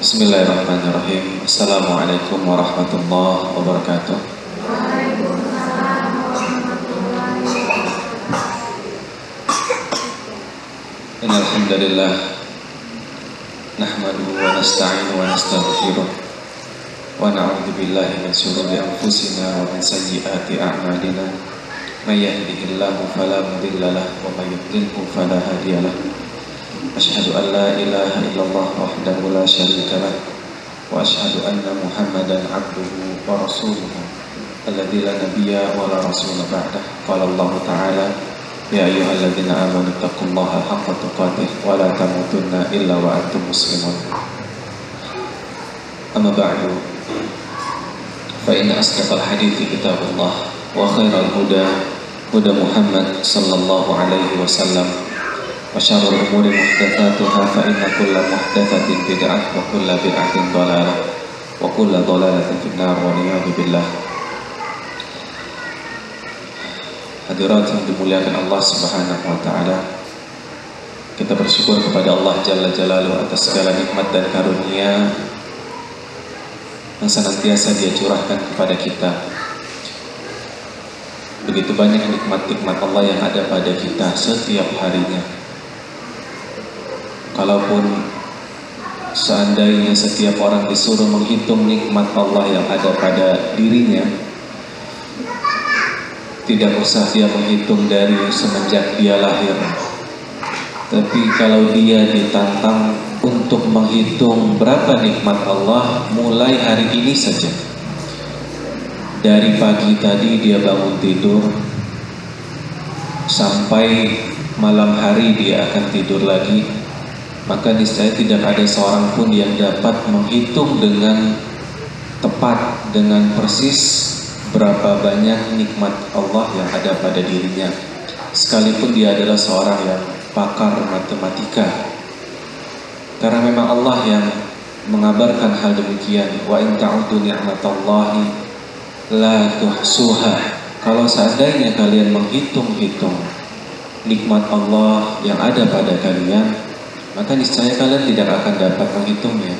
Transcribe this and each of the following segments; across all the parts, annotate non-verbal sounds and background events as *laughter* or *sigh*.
Bismillahirrahmanirrahim. Assalamualaikum warahmatullahi wabarakatuh. إن الحمد لله نحمده ونستعينه ونستغفره ونعوذ بالله من شرور أنفسنا ومن سيئات أعمالنا من يهده الله فلا مضل له ومن يضلله فلا هادي له أشهد أن لا إله إلا الله وحده لا شريك له وأشهد أن محمدا عبده ورسوله الذي لا نبي ولا رسول بعده. قال الله تعالى يا أيها الذين آمنوا اتقوا الله حق تقاته ولا تموتن إلا وأنتم مسلمون. أما بعد فإن أصدق الحديث كتاب الله وخير الهدى هدى محمد صلى الله عليه وسلم. وشر الأمور محدثاتها فإن كل محدثة بدعة وكل بدعة ضلالة وكل ضلالة في النار والعياذ بالله Hadirat yang dimuliakan Allah Subhanahu wa taala. Kita bersyukur kepada Allah Jalla Jalaluhu atas segala nikmat dan karunia yang senantiasa Dia curahkan kepada kita. Begitu banyak nikmat-nikmat Allah yang ada pada kita setiap harinya. Kalaupun seandainya setiap orang disuruh menghitung nikmat Allah yang ada pada dirinya, tidak usah dia menghitung dari semenjak dia lahir. Tapi kalau dia ditantang untuk menghitung berapa nikmat Allah mulai hari ini saja. Dari pagi tadi dia bangun tidur sampai malam hari dia akan tidur lagi. Maka niscaya tidak ada seorang pun yang dapat menghitung dengan tepat dengan persis berapa banyak nikmat Allah yang ada pada dirinya. Sekalipun dia adalah seorang yang pakar matematika. Karena memang Allah yang mengabarkan hal demikian wa in ta'udu ni'matallahi la tuhsuha. Kalau seandainya kalian menghitung-hitung nikmat Allah yang ada pada kalian maka niscaya kalian tidak akan dapat menghitungnya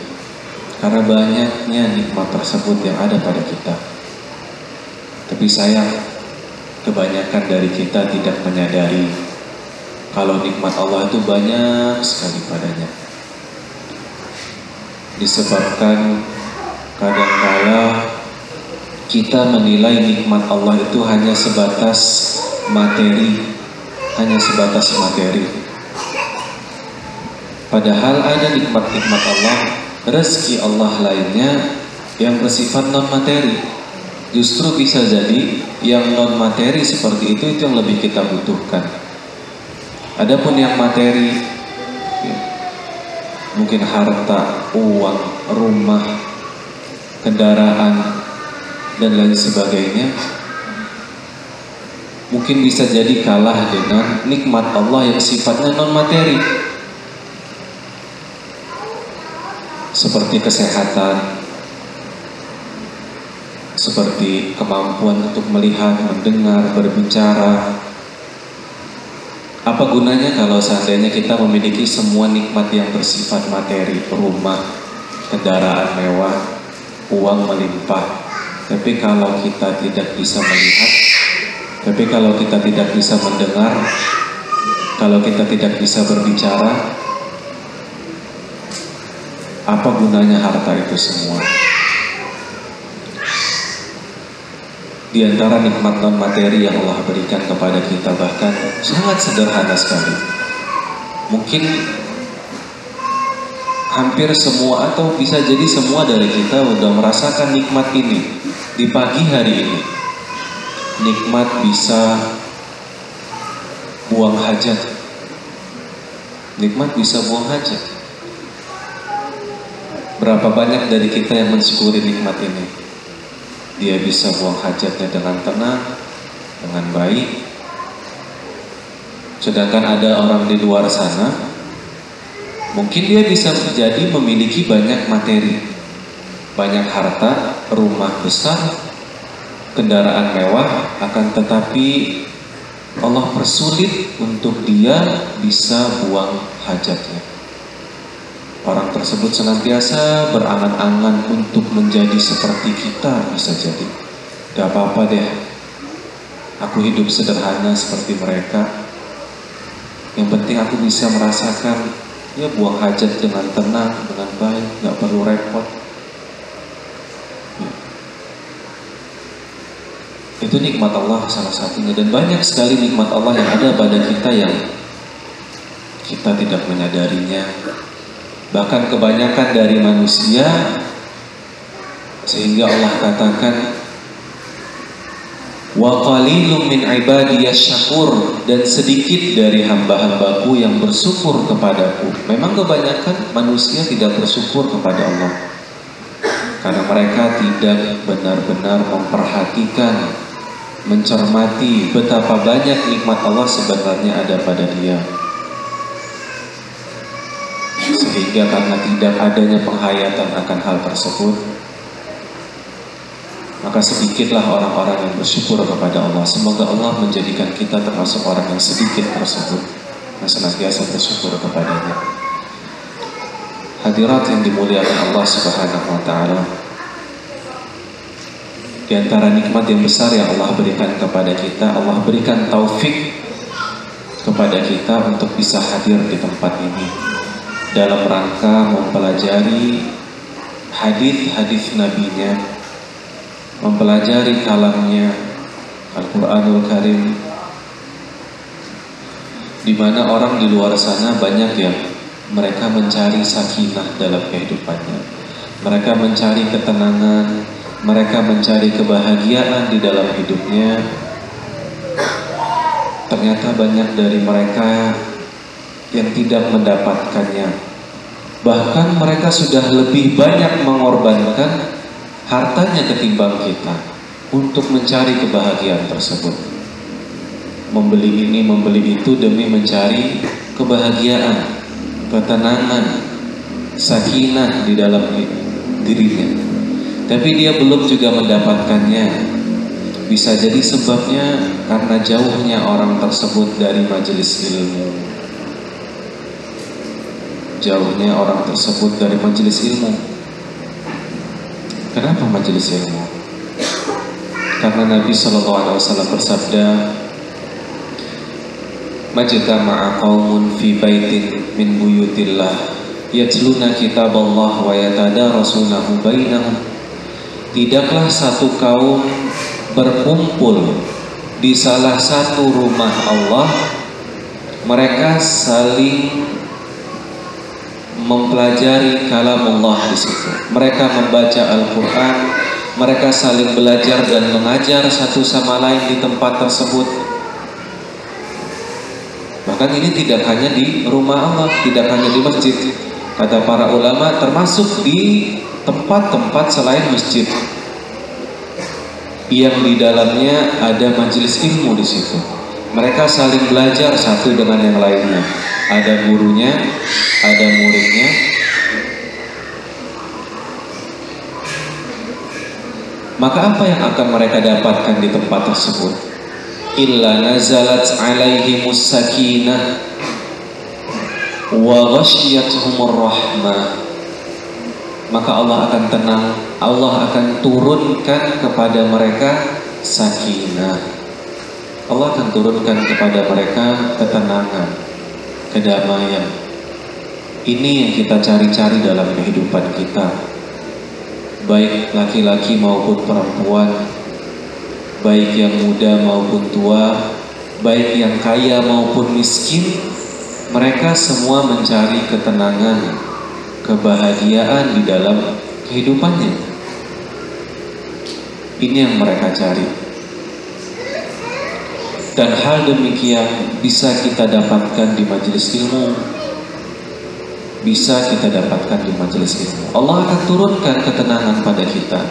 karena banyaknya nikmat tersebut yang ada pada kita tapi sayang, kebanyakan dari kita tidak menyadari kalau nikmat Allah itu banyak sekali padanya. Disebabkan kadangkala kita menilai nikmat Allah itu hanya sebatas materi, hanya sebatas materi. Padahal ada nikmat-nikmat Allah, rezeki Allah lainnya yang bersifat non materi justru bisa jadi yang non materi seperti itu itu yang lebih kita butuhkan. Adapun yang materi ya, mungkin harta, uang, rumah, kendaraan dan lain sebagainya mungkin bisa jadi kalah dengan nikmat Allah yang sifatnya non materi seperti kesehatan, seperti kemampuan untuk melihat, mendengar, berbicara. Apa gunanya kalau seandainya kita memiliki semua nikmat yang bersifat materi, rumah, kendaraan mewah, uang melimpah, tapi kalau kita tidak bisa melihat, tapi kalau kita tidak bisa mendengar, kalau kita tidak bisa berbicara, apa gunanya harta itu semua? di antara nikmat non materi yang Allah berikan kepada kita bahkan sangat sederhana sekali. Mungkin hampir semua atau bisa jadi semua dari kita sudah merasakan nikmat ini di pagi hari ini. Nikmat bisa buang hajat. Nikmat bisa buang hajat. Berapa banyak dari kita yang mensyukuri nikmat ini? dia bisa buang hajatnya dengan tenang, dengan baik. Sedangkan ada orang di luar sana, mungkin dia bisa menjadi memiliki banyak materi, banyak harta, rumah besar, kendaraan mewah, akan tetapi Allah persulit untuk dia bisa buang hajatnya. Orang tersebut senantiasa berangan-angan untuk menjadi seperti kita bisa jadi. Gak apa-apa deh, aku hidup sederhana seperti mereka. Yang penting aku bisa merasakan ya buang hajat dengan tenang, dengan baik, gak perlu repot. Ya. Itu nikmat Allah salah satunya dan banyak sekali nikmat Allah yang ada pada kita yang kita tidak menyadarinya bahkan kebanyakan dari manusia sehingga Allah katakan wa qalilum min ibadiyas syakur dan sedikit dari hamba-hambaku yang bersyukur kepadaku. Memang kebanyakan manusia tidak bersyukur kepada Allah. Karena mereka tidak benar-benar memperhatikan mencermati betapa banyak nikmat Allah sebenarnya ada pada dia sehingga karena tidak adanya penghayatan akan hal tersebut maka sedikitlah orang-orang yang bersyukur kepada Allah. Semoga Allah menjadikan kita termasuk orang yang sedikit tersebut yang senantiasa bersyukur kepadanya. Hadirat yang dimuliakan Allah subhanahu wa ta'ala. Di antara nikmat yang besar yang Allah berikan kepada kita Allah berikan taufik kepada kita untuk bisa hadir di tempat ini dalam rangka mempelajari hadis-hadis nabinya, mempelajari kalamnya Al-Qur'anul Karim di mana orang di luar sana banyak yang mereka mencari sakinah dalam kehidupannya. Mereka mencari ketenangan, mereka mencari kebahagiaan di dalam hidupnya. Ternyata banyak dari mereka yang tidak mendapatkannya. Bahkan mereka sudah lebih banyak mengorbankan hartanya ketimbang kita untuk mencari kebahagiaan tersebut. Membeli ini, membeli itu demi mencari kebahagiaan, ketenangan, sakinah di dalam dirinya. Tapi dia belum juga mendapatkannya. Bisa jadi sebabnya karena jauhnya orang tersebut dari majelis ilmu jauhnya orang tersebut dari majelis ilmu. Kenapa majelis ilmu? Karena Nabi Shallallahu Alaihi Wasallam bersabda, "Majtama'a qaumun fi baitin min buyutillah yatluna kitab Allah wa yatadarasunahu bainahum." Tidaklah satu kaum berkumpul di salah satu rumah Allah mereka saling mempelajari kalam Allah di situ. Mereka membaca Al-Quran, mereka saling belajar dan mengajar satu sama lain di tempat tersebut. Bahkan ini tidak hanya di rumah Allah, tidak hanya di masjid. Kata para ulama, termasuk di tempat-tempat selain masjid yang di dalamnya ada majelis ilmu di situ. Mereka saling belajar satu dengan yang lainnya ada gurunya, ada muridnya. Maka apa yang akan mereka dapatkan di tempat tersebut? Illa nazalat alaihi sakinah wa ghasyiyatuhumur rahmah. Maka Allah akan tenang, Allah akan turunkan kepada mereka sakinah. Allah akan turunkan kepada mereka ketenangan kedamaian. Ini yang kita cari-cari dalam kehidupan kita. Baik laki-laki maupun perempuan, baik yang muda maupun tua, baik yang kaya maupun miskin, mereka semua mencari ketenangan, kebahagiaan di dalam kehidupannya. Ini yang mereka cari. Dan hal demikian bisa kita dapatkan di majelis ilmu. Bisa kita dapatkan di majelis ilmu. Allah akan turunkan ketenangan pada kita.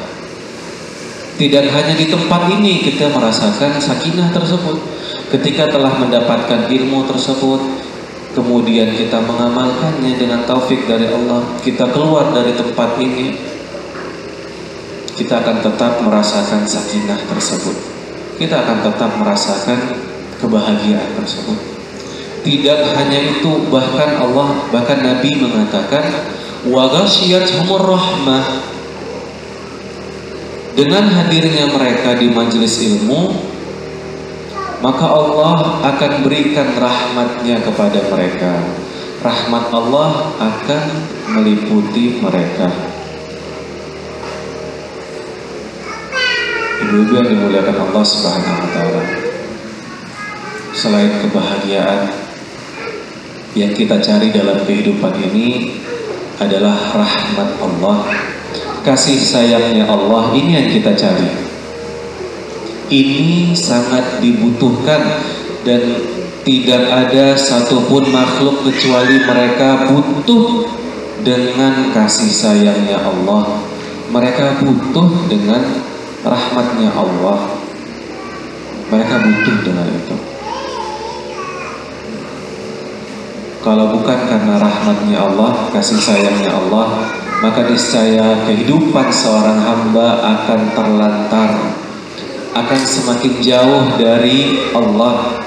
Tidak hanya di tempat ini kita merasakan sakinah tersebut. Ketika telah mendapatkan ilmu tersebut, kemudian kita mengamalkannya dengan taufik dari Allah, kita keluar dari tempat ini, kita akan tetap merasakan sakinah tersebut kita akan tetap merasakan kebahagiaan tersebut. Tidak hanya itu, bahkan Allah, bahkan Nabi mengatakan, humur rahmah. Dengan hadirnya mereka di majelis ilmu maka Allah akan berikan rahmatnya kepada mereka. Rahmat Allah akan meliputi mereka ibu-ibu yang dimuliakan Allah subhanahu wa ta'ala. Selain kebahagiaan yang kita cari dalam kehidupan ini adalah rahmat Allah kasih sayangnya Allah ini yang kita cari. Ini sangat dibutuhkan dan tidak ada satupun makhluk kecuali mereka butuh dengan kasih sayangnya Allah. Mereka butuh dengan rahmatnya Allah mereka butuh dengan itu Kalau bukan karena rahmatnya Allah, kasih sayangnya Allah, maka niscaya kehidupan seorang hamba akan terlantar, akan semakin jauh dari Allah,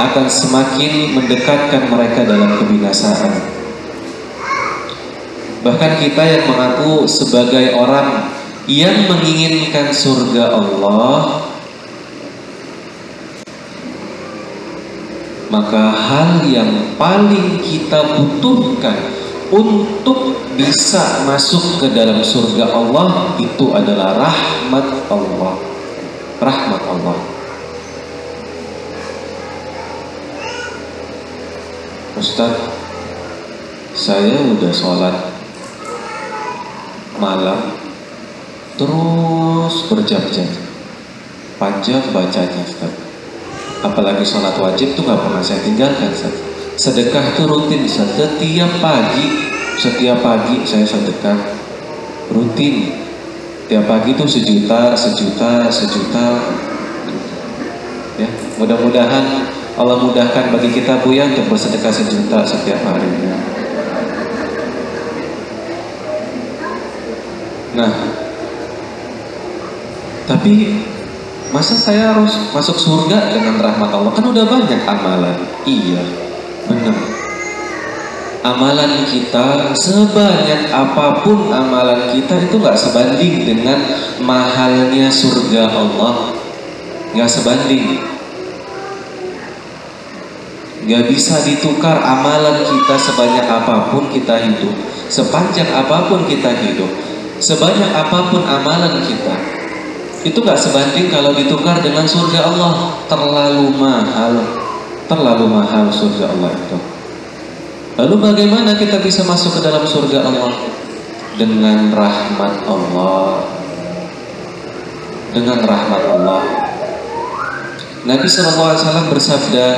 akan semakin mendekatkan mereka dalam kebinasaan. Bahkan kita yang mengaku sebagai orang yang menginginkan surga Allah, maka hal yang paling kita butuhkan untuk bisa masuk ke dalam surga Allah itu adalah rahmat Allah. Rahmat Allah. Ustaz, saya udah sholat malam terus berjam-jam panjang bacanya Ustaz. Apalagi sholat wajib tuh nggak pernah saya tinggalkan Ustaz. sedekah tuh rutin Ustaz. setiap pagi setiap pagi saya sedekah rutin. Tiap pagi tuh sejuta sejuta sejuta. Ya mudah-mudahan Allah mudahkan bagi kita Bu ya untuk bersedekah sejuta setiap hari nah tapi Masa saya harus masuk surga dengan rahmat Allah? Kan udah banyak amalan. Iya, benar. Amalan kita sebanyak apa pun amalan kita itu nggak sebanding dengan mahalnya surga Allah. Nggak sebanding. Nggak bisa ditukar amalan kita sebanyak apa pun kita hidup. Sepanjang apa pun kita hidup. Sebanyak apa pun amalan kita itu gak sebanding kalau ditukar dengan surga Allah. Terlalu mahal. Terlalu mahal surga Allah itu. Lalu bagaimana kita bisa masuk ke dalam surga Allah? Dengan rahmat Allah. Dengan rahmat Allah. Nabi SAW bersabda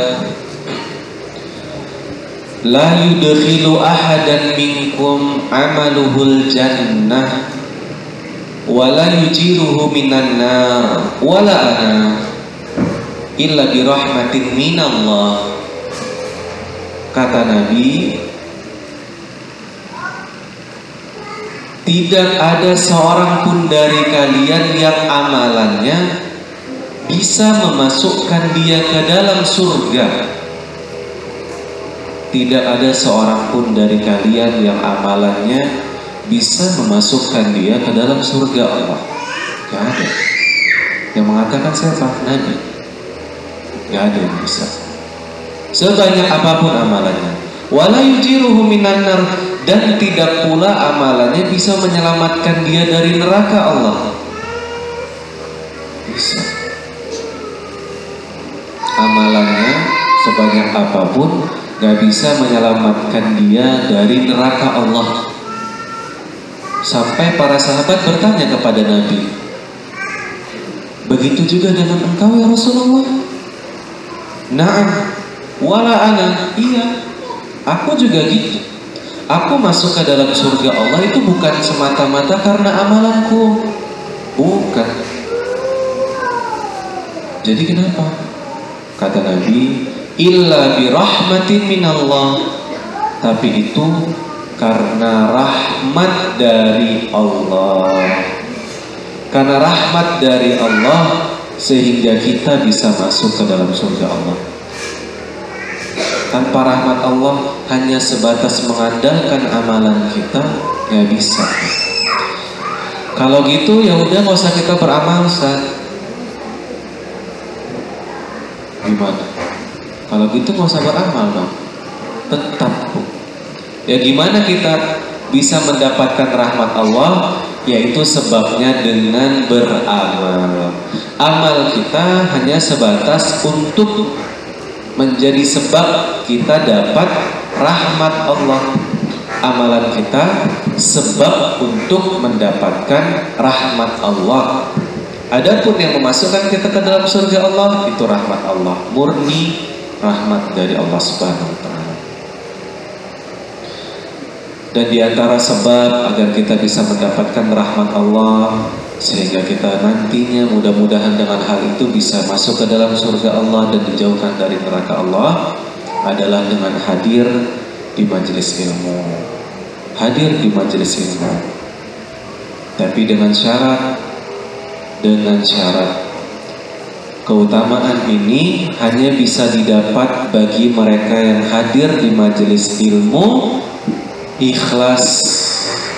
La yudkhilu ahadan minkum amaluhul jannah wala yujiruhu minan nar. Wala ana illa bi rahmatin minallah. Kata Nabi tidak ada seorang pun dari kalian yang amalannya bisa memasukkan dia ke dalam surga. Tidak ada seorang pun dari kalian yang amalannya bisa memasukkan dia ke dalam surga Allah. Gak ada. Yang mengatakan siapa? Nabi. Gak ada yang bisa. Sebanyak apa pun amalannya. Wala yujiruhu dan tidak pula amalannya bisa menyelamatkan dia dari neraka Allah. Bisa. Amalannya sebanyak apa pun gak bisa menyelamatkan dia dari neraka Allah. Sampai para sahabat bertanya kepada Nabi, Begitu juga dengan engkau ya Rasulullah. Naam, wala ana. Iya, aku juga gitu. Aku masuk ke dalam surga Allah itu bukan semata-mata karena amalanku. Bukan. Jadi kenapa? Kata Nabi, illa bi rahmatin minallah. Tapi itu karena rahmat dari Allah. Karena rahmat dari Allah sehingga kita bisa masuk ke dalam surga Allah. tanpa rahmat Allah hanya sebatas mengandalkan amalan kita nggak bisa. Kalau gitu ya udah nggak usah kita beramal Ustaz. Gimana? Kalau gitu nggak usah beramal dong. Tetap ya gimana kita bisa mendapatkan rahmat Allah? Yaitu sebabnya dengan beramal. Amal kita hanya sebatas untuk menjadi sebab kita dapat rahmat Allah. Amalan kita sebab untuk mendapatkan rahmat Allah. Adapun yang memasukkan kita ke dalam surga Allah itu rahmat Allah, murni rahmat dari Allah Subhanahu wa taala. Dan di antara sebab agar kita bisa mendapatkan rahmat Allah sehingga kita nantinya mudah-mudahan dengan hal itu bisa masuk ke dalam surga Allah dan dijauhkan dari neraka Allah adalah dengan hadir di majelis ilmu. Hadir di majelis ilmu. Tapi dengan syarat dengan syarat keutamaan ini hanya bisa didapat bagi mereka yang hadir di majelis ilmu ikhlas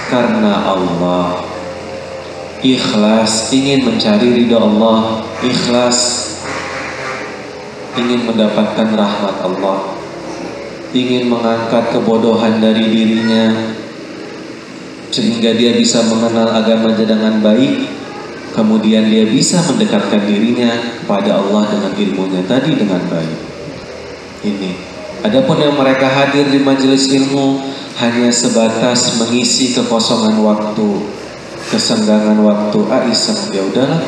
karena Allah ikhlas ingin mencari ridho Allah ikhlas ingin mendapatkan rahmat Allah ingin mengangkat kebodohan dari dirinya sehingga dia bisa mengenal agama dengan baik kemudian dia bisa mendekatkan dirinya pada Allah dengan ilmunya tadi dengan baik. Ini. Adapun yang mereka hadir di majelis ilmu hanya sebatas mengisi kekosongan waktu, kesenggangan waktu. Ah ya udahlah,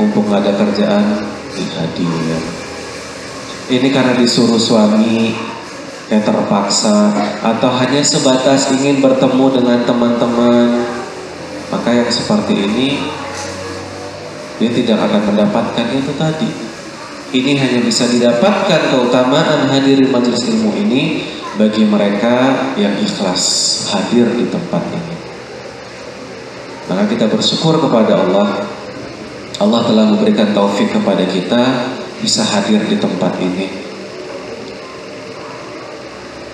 mumpung ada kerjaan dihadir. Ini karena disuruh suami yang terpaksa atau hanya sebatas ingin bertemu dengan teman-teman. Maka yang seperti ini dia tidak akan mendapatkan itu tadi. Ini hanya bisa didapatkan keutamaan hadir di majelis ilmu ini bagi mereka yang ikhlas hadir di tempat ini. Maka kita bersyukur kepada Allah. Allah telah memberikan taufik kepada kita bisa hadir di tempat ini.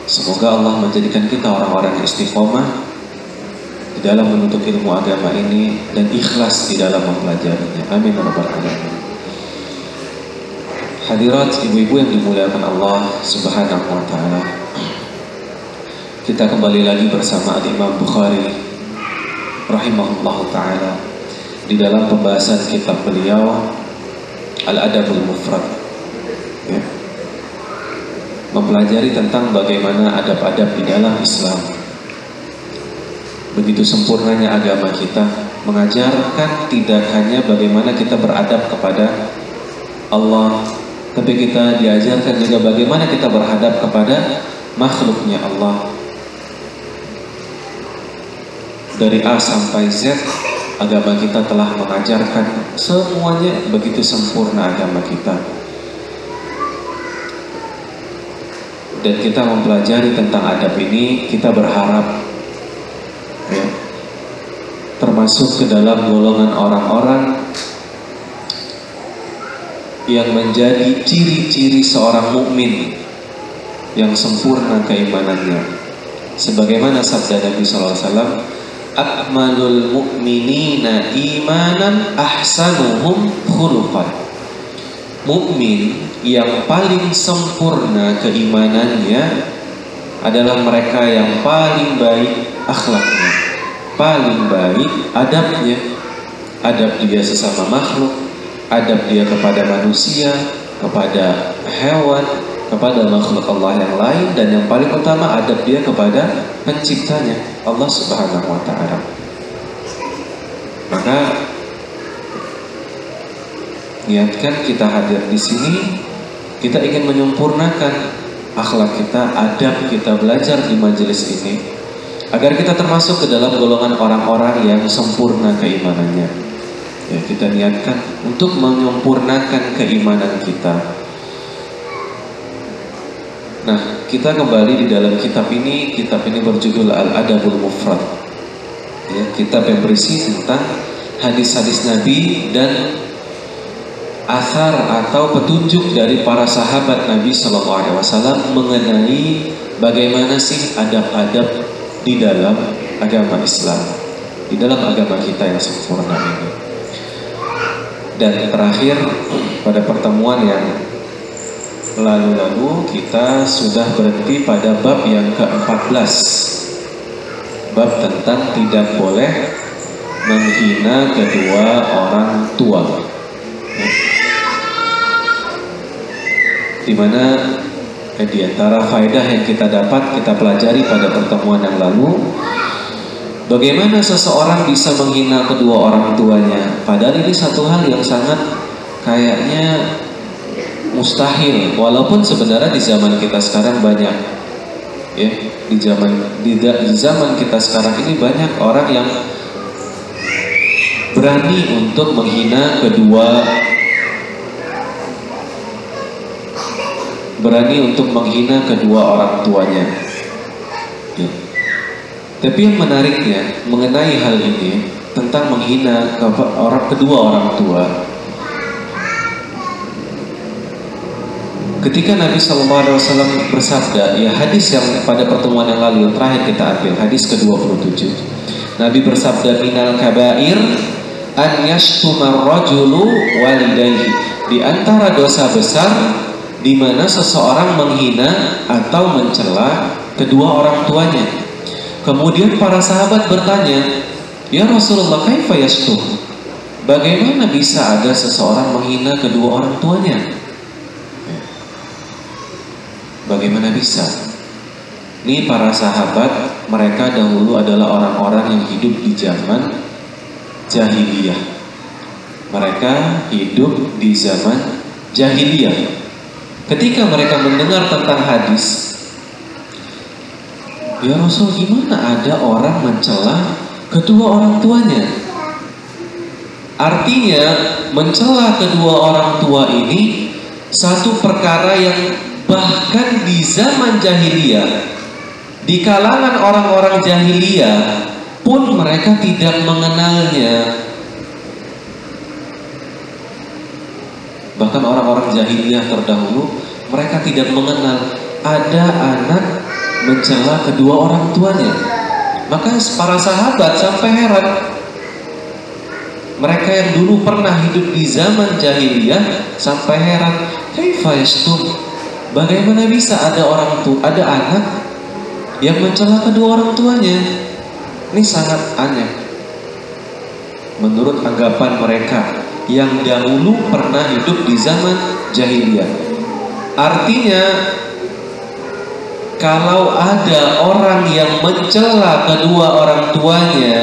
Semoga Allah menjadikan kita orang-orang yang istiqomah dalam menuntut ilmu agama ini dan ikhlas di dalam mempelajarinya. Amin ya. Hadirat ibu-ibu yang dimuliakan Allah Subhanahu wa taala. Kita kembali lagi bersama Imam Bukhari rahimahullah taala di dalam pembahasan kitab beliau Al-Adabul Mufrad. Ya. Mempelajari tentang bagaimana adab-adab di dalam Islam begitu sempurnanya agama kita mengajarkan tidak hanya bagaimana kita beradab kepada Allah tapi kita diajarkan juga bagaimana kita berhadap kepada makhluknya Allah dari A sampai Z agama kita telah mengajarkan semuanya begitu sempurna agama kita dan kita mempelajari tentang adab ini kita berharap ya, termasuk ke dalam golongan orang-orang yang menjadi ciri-ciri seorang mukmin yang sempurna keimanannya. Sebagaimana sabda Nabi SAW, Akmalul mu'minina imanan ahsanuhum khuluqan. Mukmin yang paling sempurna keimanannya adalah mereka yang paling baik akhlaknya paling baik adabnya adab dia sesama makhluk adab dia kepada manusia kepada hewan kepada makhluk Allah yang lain dan yang paling utama adab dia kepada penciptanya Allah Subhanahu wa taala maka niatkan kita hadir di sini kita ingin menyempurnakan akhlak kita, adab kita belajar di majelis ini agar kita termasuk ke dalam golongan orang-orang yang sempurna keimanannya. Ya, kita niatkan untuk menyempurnakan keimanan kita. Nah, kita kembali di dalam kitab ini, kitab ini berjudul Al-Adabul Mufrad. Ya, kitab yang berisi tentang hadis-hadis Nabi dan asar atau petunjuk dari para sahabat Nabi Shallallahu Alaihi Wasallam mengenai bagaimana sih adab-adab di dalam agama Islam, di dalam agama kita yang sempurna ini. Dan terakhir pada pertemuan yang lalu-lalu kita sudah berhenti pada bab yang ke-14 bab tentang tidak boleh menghina kedua orang tua. Di mana eh, di antara faedah yang kita dapat kita pelajari pada pertemuan yang lalu bagaimana seseorang bisa menghina kedua orang tuanya? Padahal ini satu hal yang sangat kayaknya mustahil walaupun sebenarnya di zaman kita sekarang banyak ya di zaman di, di zaman kita sekarang ini banyak orang yang berani untuk menghina kedua berani untuk menghina kedua orang tuanya ya. tapi yang menariknya mengenai hal ini tentang menghina orang kedua orang tua Ketika Nabi Shallallahu Alaihi Wasallam bersabda, ya hadis yang pada pertemuan yang lalu yang terakhir kita ambil hadis ke-27. Nabi bersabda minal kabair an yashtumar rajulu walidayhi. Di antara dosa besar di mana seseorang menghina atau mencela kedua orang tuanya. Kemudian para sahabat bertanya, "Ya Rasulullah, kaifa yashtum?" Bagaimana bisa ada seseorang menghina kedua orang tuanya? Bagaimana bisa? Ini para sahabat, mereka dahulu adalah orang-orang yang hidup di zaman jahiliyah. Mereka hidup di zaman jahiliyah. Ketika mereka mendengar tentang hadis, Ya Rasul, gimana ada orang mencela kedua orang tuanya? Artinya, mencela kedua orang tua ini satu perkara yang bahkan di zaman jahiliyah di kalangan orang-orang jahiliyah pun mereka tidak mengenalnya. Bahkan orang-orang jahiliyah terdahulu mereka tidak mengenal ada anak mencela kedua orang tuanya. Maka para sahabat sampai heran mereka yang dulu pernah hidup di zaman jahiliyah sampai heran kaifa Bagaimana bisa ada orang tua, ada anak yang mencela kedua orang tuanya? Ini sangat aneh. Menurut anggapan mereka yang dahulu pernah hidup di zaman jahiliyah. Artinya kalau ada orang yang mencela kedua orang tuanya,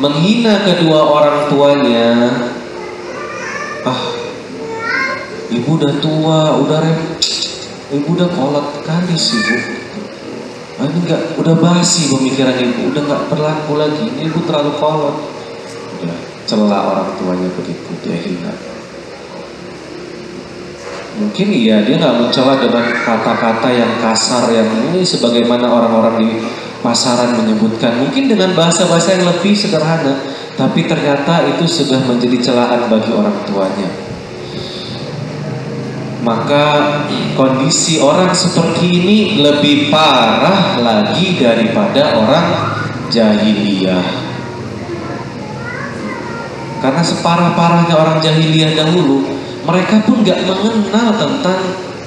menghina kedua orang tuanya, ah ibu udah tua udah rem ibu udah kolot kanis ibu ah, ini enggak udah basi pemikiran ibu udah nggak berlaku lagi. Ini ibu terlalu kolot. Udah celah orang tuanya begitu dia hina. Mungkin iya dia nggak mencela dengan kata-kata yang kasar yang ini sebagaimana orang-orang di pasaran menyebutkan. Mungkin dengan bahasa-bahasa yang lebih sederhana tapi ternyata itu sudah menjadi celaan bagi orang tuanya maka kondisi orang seperti ini lebih parah lagi daripada orang jahiliyah. Karena separah-parahnya orang jahiliyah dahulu, mereka pun gak mengenal tentang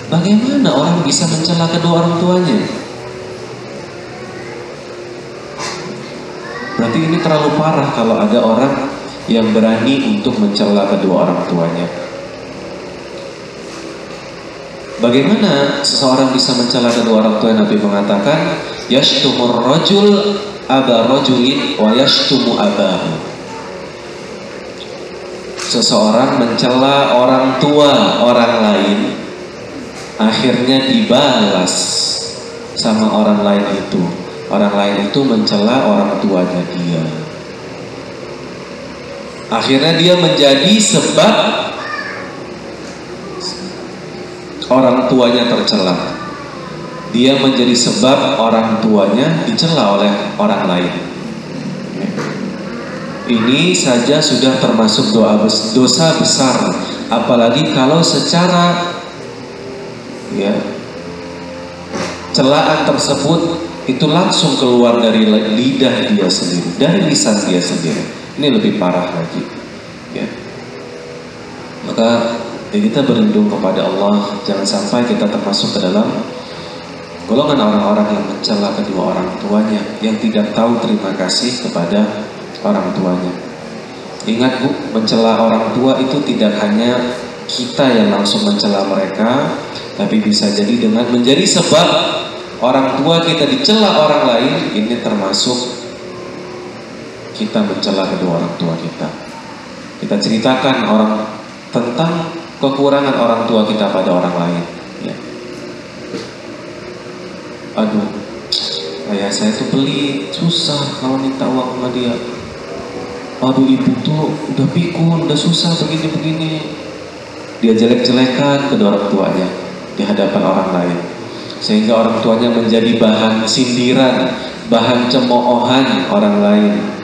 bagaimana orang bisa mencela kedua orang tuanya. Berarti ini terlalu parah kalau ada orang yang berani untuk mencela kedua orang tuanya. Bagaimana seseorang bisa mencela kedua orang tua Nabi mengatakan yashtumur rajul aba rajulin wa yashtumu abahu. Seseorang mencela orang tua orang lain akhirnya dibalas sama orang lain itu. Orang lain itu mencela orang tuanya dia. Akhirnya dia menjadi sebab orang tuanya tercela. Dia menjadi sebab orang tuanya dicela oleh orang lain. Ini saja sudah termasuk doa dosa besar, apalagi kalau secara ya celaan tersebut itu langsung keluar dari lidah dia sendiri, dari lisan dia sendiri. Ini lebih parah lagi. Ya. Maka ya kita berlindung kepada Allah, jangan sampai kita termasuk ke dalam golongan orang-orang yang mencela kedua orang tuanya, yang tidak tahu terima kasih kepada orang tuanya. Ingat bu, mencela orang tua itu tidak hanya kita yang langsung mencela mereka, tapi bisa jadi dengan menjadi sebab orang tua kita dicela orang lain, ini termasuk kita mencela kedua orang tua kita. Kita ceritakan orang tentang kekurangan orang tua kita pada orang lain. Ya. Aduh, ayah saya tuh beli susah kalau minta uang sama dia. Aduh ibu tuh udah pikun, udah susah begini-begini. Dia jelek-jelekan kedua orang tuanya di hadapan orang lain. Sehingga orang tuanya menjadi bahan sindiran, bahan cemoohan orang lain.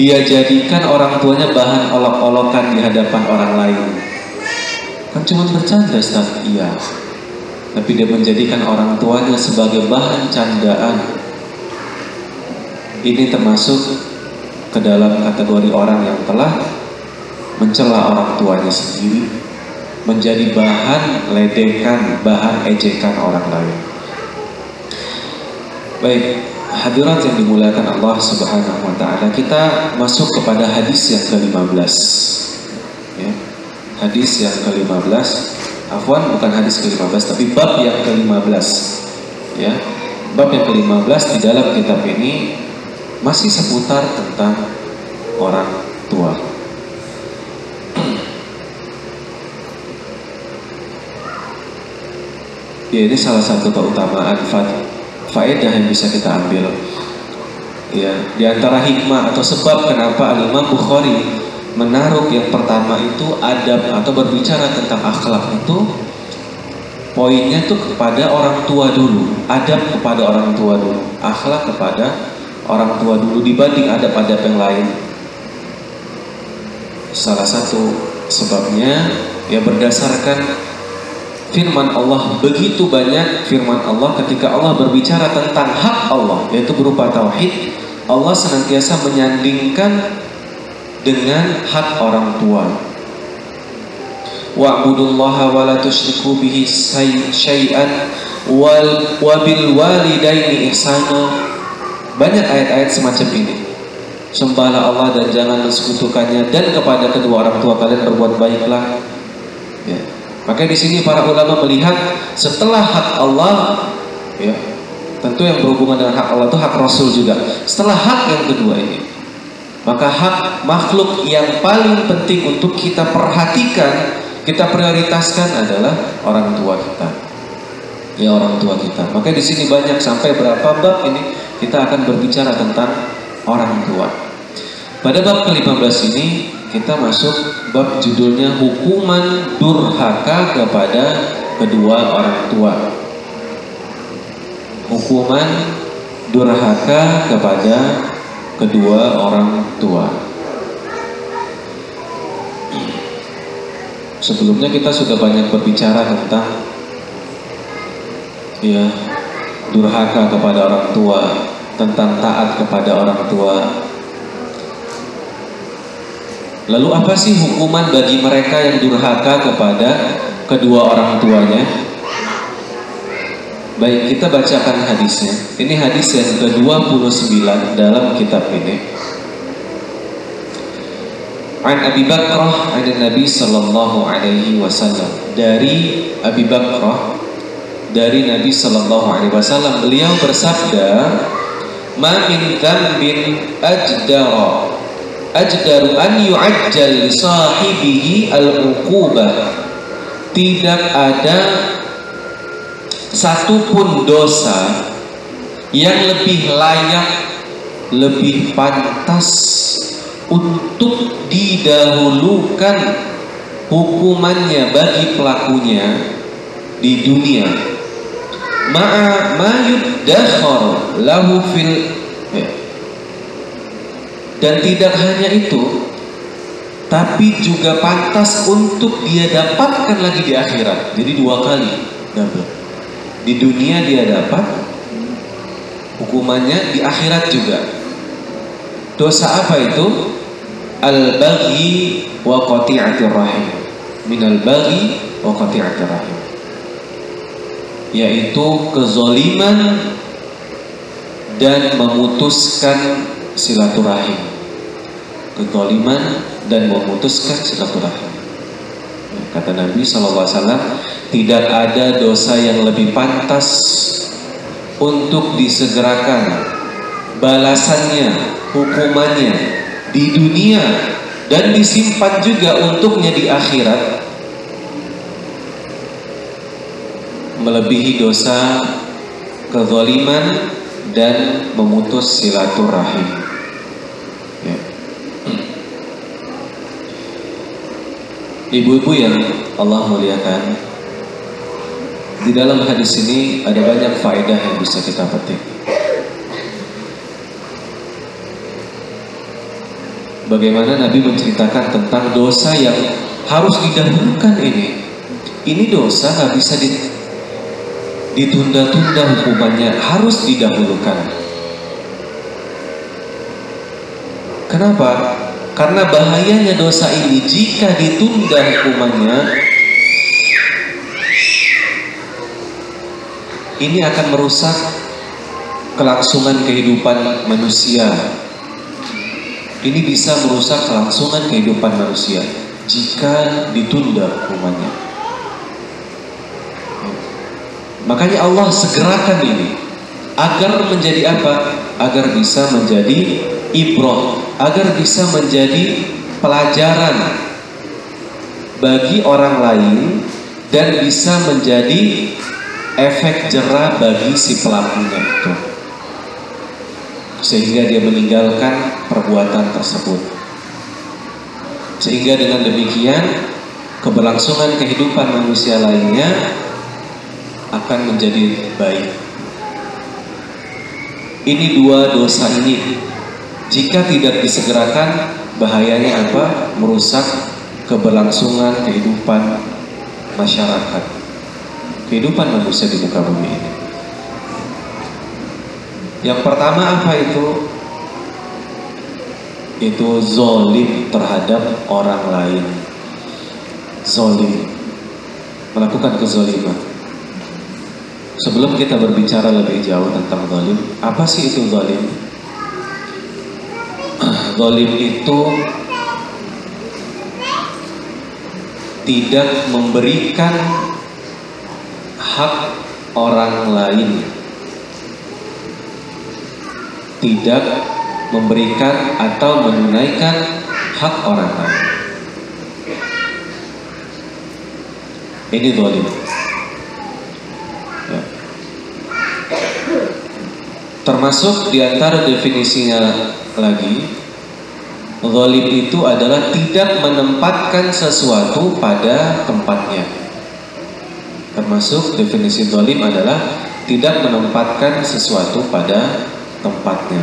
Dia jadikan orang tuanya bahan olok-olokan di hadapan orang lain. Kan cuma bercanda saat iya. Tapi dia menjadikan orang tuanya sebagai bahan candaan. Ini termasuk ke dalam kategori orang yang telah mencela orang tuanya sendiri, menjadi bahan ledekan, bahan ejekan orang lain. Baik, hadirat yang dimuliakan Allah Subhanahu wa taala, kita masuk kepada hadis yang ke-15. Ya. Hadis yang ke-15. Afwan bukan hadis ke-15 tapi bab yang ke-15. Ya. Bab yang ke-15 di dalam kitab ini masih seputar tentang orang tua. Ya ini salah satu keutamaan faedah yang bisa kita ambil. Ya, di antara hikmah atau sebab kenapa Al-Imam Bukhari menaruh yang pertama itu adab atau berbicara tentang akhlak itu poinnya tuh kepada orang tua dulu, adab kepada orang tua dulu, akhlak kepada orang tua dulu dibanding adab-adab yang lain. Salah satu sebabnya ya berdasarkan firman Allah begitu banyak firman Allah ketika Allah berbicara tentang hak Allah yaitu berupa tauhid Allah senantiasa menyandingkan dengan hak orang tua wa'budullaha wa la tusyriku bihi syai'an wal wabil walidaini ihsana banyak ayat-ayat semacam ini. Sembahlah Allah dan jangan mensekutukannya dan kepada kedua orang tua kalian berbuat baiklah. Ya. Maka di sini para ulama melihat setelah hak Allah, ya, tentu yang berhubungan dengan hak Allah itu hak Rasul juga. Setelah hak yang kedua ini, maka hak makhluk yang paling penting untuk kita perhatikan, kita prioritaskan adalah orang tua kita. Ya orang tua kita. Maka di sini banyak sampai berapa bab ini kita akan berbicara tentang orang tua. Pada bab ke-15 ini kita masuk bab judulnya hukuman durhaka kepada kedua orang tua. Hukuman durhaka kepada kedua orang tua. Sebelumnya kita sudah banyak berbicara tentang ya durhaka kepada orang tua, tentang taat kepada orang tua. Lalu apa sih hukuman bagi mereka yang durhaka kepada kedua orang tuanya? Baik, kita bacakan hadisnya. Ini hadis yang ke-29 dalam kitab ini. An Abi Bakrah an Nabi sallallahu alaihi wasallam. Dari Abi Bakrah dari Nabi Shallallahu Alaihi Wasallam beliau bersabda ma min dzambin ajdara ajdaru an yu'ajjal sahibihi al-uqubah tidak ada satupun dosa yang lebih layak lebih pantas untuk didahulukan hukumannya bagi pelakunya di dunia ma'a ma yudakhar lahu fil ya. Dan tidak hanya itu, tapi juga pantas untuk dia dapatkan lagi di akhirat. Jadi dua kali double. Di dunia dia dapat hukumannya di akhirat juga. Dosa apa itu? Al-baghi wa qati'atir rahim. Min al-baghi wa qati'atir rahim. Yaitu kezoliman dan memutuskan silaturahim. Kezoliman dan memutuskan silaturahim. Kata Nabi SAW, tidak ada dosa yang lebih pantas untuk disegerakan balasannya, hukumannya di dunia dan disimpan juga untuknya di akhirat melebihi dosa kezaliman dan memutus silaturahim. Ibu-ibu yang Allah muliakan, di dalam hadis ini ada banyak faedah yang bisa kita petik. Bagaimana Nabi menceritakan tentang dosa yang harus didahulukan ini. Ini dosa nggak bisa ditunda-tunda hukumannya, harus didahulukan. Kenapa? Karena bahayanya dosa ini jika ditunda hukumannya ini akan merusak kelangsungan kehidupan manusia. Ini bisa merusak kelangsungan kehidupan manusia jika ditunda hukumannya. Makanya Allah segerakan ini agar menjadi apa? Agar bisa menjadi ibrah, agar bisa menjadi pelajaran bagi orang lain dan bisa menjadi efek jerah bagi si pelakunya itu. Sehingga dia meninggalkan perbuatan tersebut. Sehingga dengan demikian keberlangsungan kehidupan manusia lainnya akan menjadi baik ini dua dosa ini jika tidak disegerakan, bahayanya apa? Merusak keberlangsungan kehidupan masyarakat, kehidupan manusia di muka bumi ini. Yang pertama apa itu? Itu zolim terhadap orang lain. Zolim. Melakukan kezoliman. Sebelum kita berbicara lebih jauh tentang zolim, apa sih itu zolim? *clears throat* Zolim itu tidak memberikan hak orang lain. Tidak memberikan atau menunaikan hak orang lain. Ini zalim termasuk di antara definisinya lagi Zalim itu adalah tidak menempatkan sesuatu pada tempatnya. Termasuk definisi zalim adalah tidak menempatkan sesuatu pada tempatnya.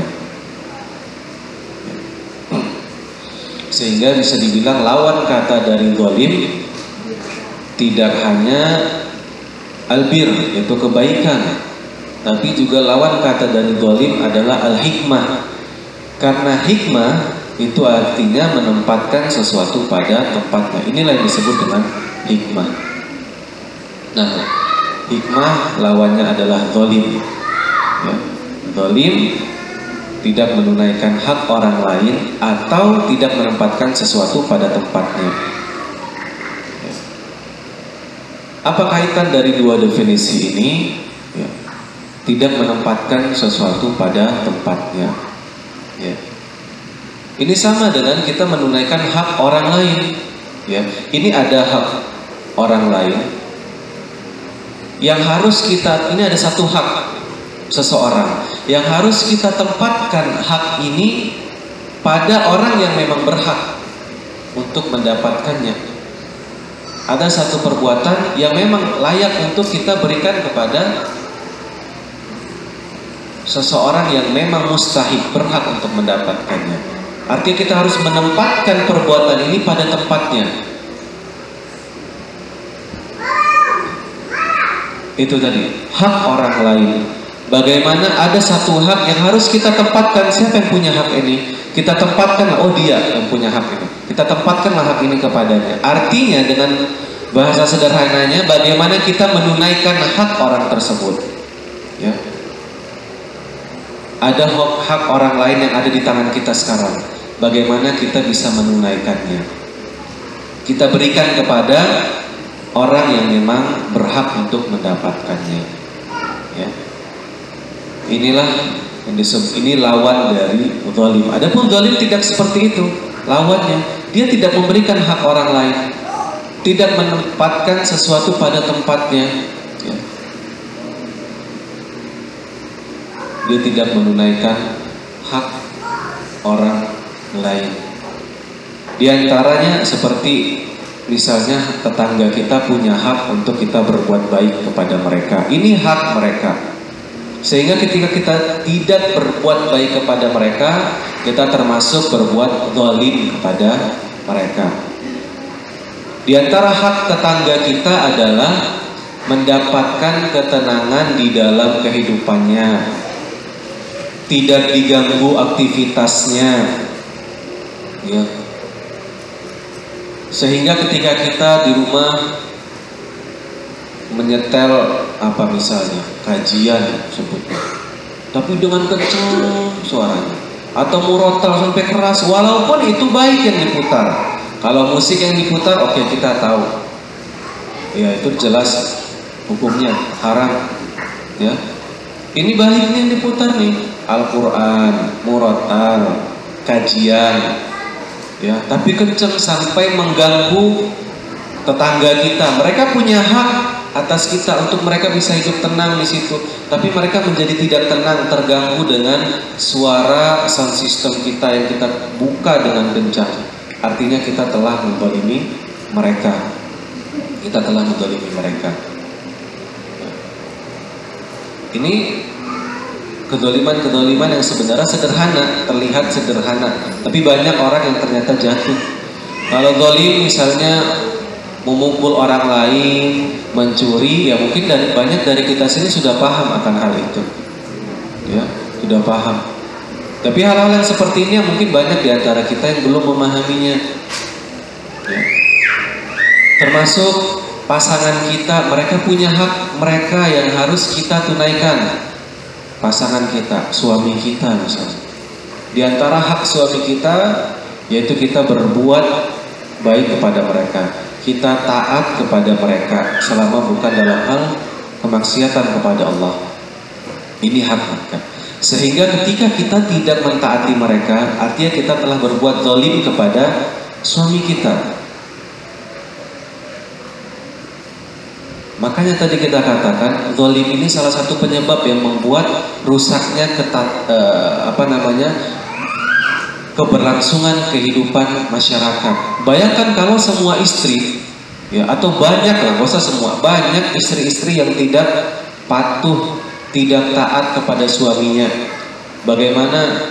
Sehingga bisa dibilang lawan kata dari zalim tidak hanya albir yaitu kebaikan, tapi juga lawan kata dari zalim adalah al-hikmah. Karena hikmah itu artinya menempatkan sesuatu pada tempatnya. Inilah yang disebut dengan hikmah. Nah, hikmah lawannya adalah zolim. Ya. Zolim tidak menunaikan hak orang lain atau tidak menempatkan sesuatu pada tempatnya. Ya. Apa kaitan dari dua definisi ini? Tidak menempatkan sesuatu pada tempatnya. Ya ini sama dengan kita menunaikan hak orang lain. Ya, ini ada hak orang lain yang harus kita ini ada satu hak seseorang yang harus kita tempatkan hak ini pada orang yang memang berhak untuk mendapatkannya. Ada satu perbuatan yang memang layak untuk kita berikan kepada seseorang yang memang mustahil berhak untuk mendapatkannya. Artinya kita harus menempatkan perbuatan ini pada tempatnya. Itu tadi, hak orang lain. Bagaimana ada satu hak yang harus kita tempatkan Siapa yang punya hak ini? Kita tempatkan, oh dia yang punya hak ini Kita tempatkanlah hak ini kepadanya Artinya dengan bahasa sederhananya Bagaimana kita menunaikan hak orang tersebut Ya Ada hak, hak orang lain yang ada di tangan kita sekarang bagaimana kita bisa menunaikannya. Kita berikan kepada orang yang memang berhak untuk mendapatkannya. Ya. Inilah yang ini lawan dari zalim. Adapun zalim tidak seperti itu. Lawannya, dia tidak memberikan hak orang lain, tidak menempatkan sesuatu pada tempatnya. Dia tidak menunaikan hak orang lain. Di antaranya seperti misalnya tetangga kita punya hak untuk kita berbuat baik kepada mereka. Ini hak mereka. Sehingga ketika kita tidak berbuat baik kepada mereka, kita termasuk berbuat zalim kepada mereka. Di antara hak tetangga kita adalah mendapatkan ketenangan di dalam kehidupannya. Tidak diganggu aktivitasnya, ya. Sehingga ketika kita di rumah menyetel apa misalnya kajian sebutnya. Tapi dengan kencang suaranya. Atau murotal sampai keras walaupun itu baik yang diputar. Kalau musik yang diputar oke okay, kita tahu. Ya itu jelas hukumnya haram. Ya. Ini baiknya yang diputar nih Al-Quran murotal kajian ya. Tapi kenceng sampai mengganggu tetangga kita. Mereka punya hak atas kita untuk mereka bisa hidup tenang di situ. Tapi mereka menjadi tidak tenang terganggu dengan suara sound system kita yang kita buka dengan kencang artinya kita telah mendolimi mereka. Kita telah mendolimi mereka. Ini kedoliman-kedoliman yang sebenarnya sederhana, terlihat sederhana, tapi banyak orang yang ternyata jatuh. Kalau dolim misalnya memukul orang lain, mencuri, ya mungkin dari banyak dari kita sini sudah paham akan hal itu, ya sudah paham. Tapi hal-hal yang seperti ini mungkin banyak di antara kita yang belum memahaminya. Ya. Termasuk pasangan kita, mereka punya hak mereka yang harus kita tunaikan pasangan kita, suami kita misalnya. Di antara hak suami kita yaitu kita berbuat baik kepada mereka. Kita taat kepada mereka selama bukan dalam hal kemaksiatan kepada Allah. Ini hak mereka. Sehingga ketika kita tidak mentaati mereka, artinya kita telah berbuat zalim kepada suami kita. Makanya tadi kita katakan zalim ini salah satu penyebab yang membuat rusaknya ketat, eh, apa namanya keberlangsungan kehidupan masyarakat. Bayangkan kalau semua istri ya atau banyak lah, usah semua, banyak istri-istri yang tidak patuh, tidak taat kepada suaminya. Bagaimana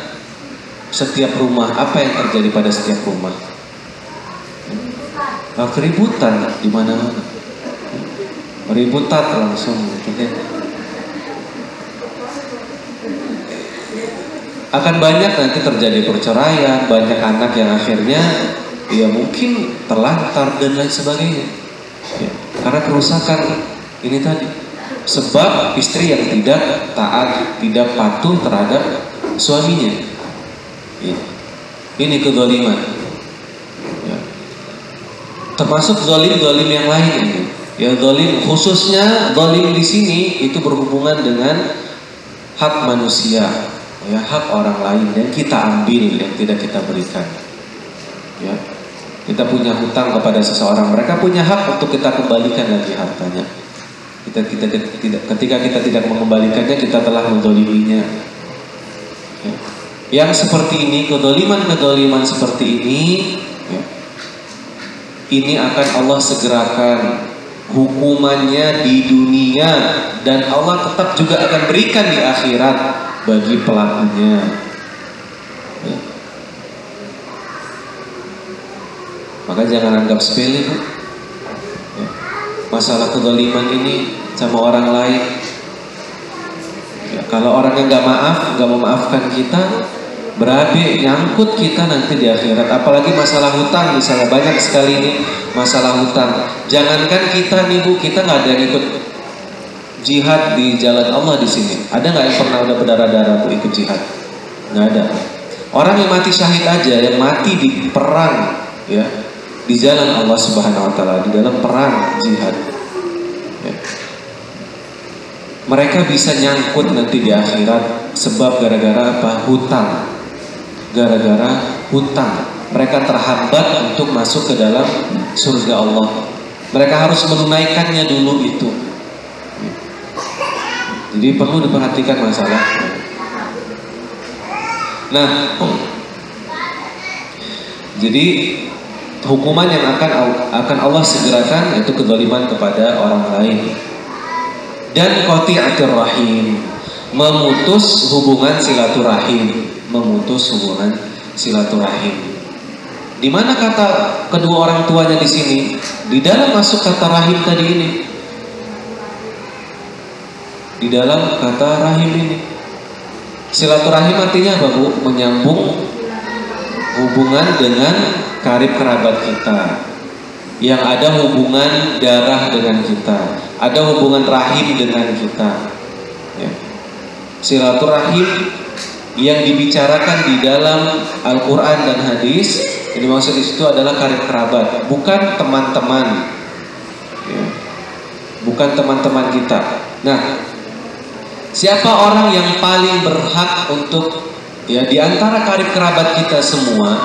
setiap rumah, apa yang terjadi pada setiap rumah? Keributan di mana-mana ributat langsung gitu kan. akan banyak nanti terjadi perceraian banyak anak yang akhirnya ya mungkin terlantar dan lain sebagainya ya, karena kerusakan ini tadi sebab istri yang tidak taat tidak patuh terhadap suaminya ya. ini kezaliman ya. termasuk zalim-zalim yang lain ini Ya zalim khususnya zalim di sini itu berhubungan dengan hak manusia, ya hak orang lain yang kita ambil yang tidak kita berikan. Ya. Kita punya hutang kepada seseorang, mereka punya hak untuk kita kembalikan lagi hartanya. Kita, kita, tidak, ketika kita tidak mengembalikannya, kita telah mendoliminya. Ya. Yang seperti ini, kedoliman-kedoliman seperti ini, ya, ini akan Allah segerakan hukumannya di dunia dan Allah tetap juga akan berikan di akhirat bagi pelakunya. Ya. Maka jangan anggap sepele. Ya. Masalah kezaliman ini sama orang lain. Ya, kalau yang gak maaf, gak memaafkan kita, berarti nyangkut kita nanti di akhirat. Apalagi masalah hutang misalnya banyak sekali ini masalah hutang. Jangankan kita nih bu, kita nggak ada yang ikut jihad di jalan Allah di sini. Ada nggak yang pernah udah berdarah-darah bu ikut jihad? Nggak ada. Orang yang mati syahid aja, yang mati di perang, ya, di jalan Allah Subhanahu Wa Taala, di dalam perang jihad. Ya. Mereka bisa nyangkut nanti di akhirat sebab gara-gara apa? Hutang. Gara-gara hutang. Mereka terhambat untuk masuk ke dalam surga Allah. Mereka harus menunaikannya dulu itu. Jadi perlu diperhatikan masalah. Nah, jadi hukuman yang akan akan Allah segerakan yaitu kezaliman kepada orang lain dan qati'atir rahim memutus hubungan silaturahim memutus hubungan silaturahim di mana kata kedua orang tuanya di sini di dalam masuk kata rahim tadi ini di dalam kata rahim ini Silaturahim artinya apa Bu? Menyambung hubungan dengan karib kerabat kita. Yang ada hubungan darah dengan kita. Ada hubungan rahim dengan kita. Ya. Silaturahim yang dibicarakan di dalam Al-Quran dan hadis yang dimaksud di situ adalah karib kerabat, bukan teman-teman, ya. bukan teman-teman kita. Nah, Siapa orang yang paling berhak untuk ya di antara karib kerabat kita semua,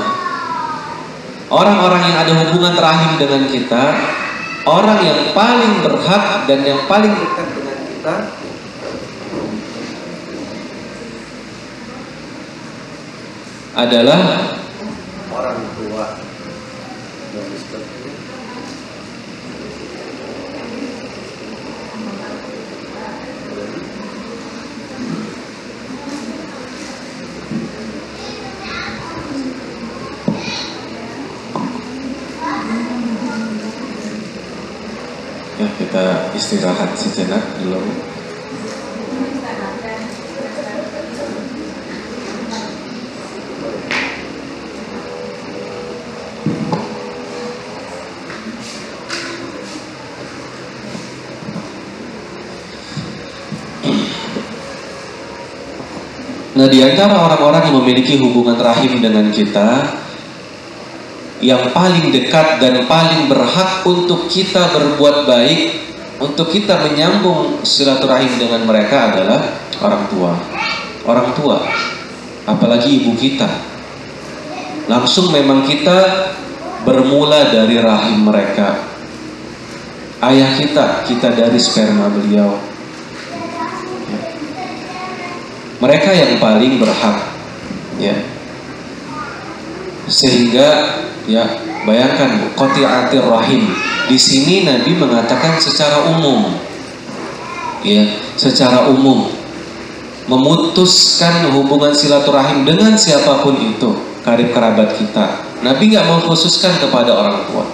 orang-orang yang ada hubungan rahim dengan kita, orang yang paling berhak dan yang paling dekat dengan kita adalah orang tua. Ya, kita istirahat sejenak dulu. Nah, di antara orang-orang yang memiliki hubungan rahim dengan kita, yang paling dekat dan paling berhak untuk kita berbuat baik, untuk kita menyambung silaturahim dengan mereka adalah orang tua. Orang tua, apalagi ibu kita. Langsung memang kita bermula dari rahim mereka. Ayah kita, kita dari sperma beliau. Mereka yang paling berhak, ya. Sehingga Ya, bayangkan qati'atir rahim. Di sini Nabi mengatakan secara umum. Ya, secara umum memutuskan hubungan silaturahim dengan siapa pun itu, karib kerabat kita. Nabi nggak mengkhususkan kepada orang tua.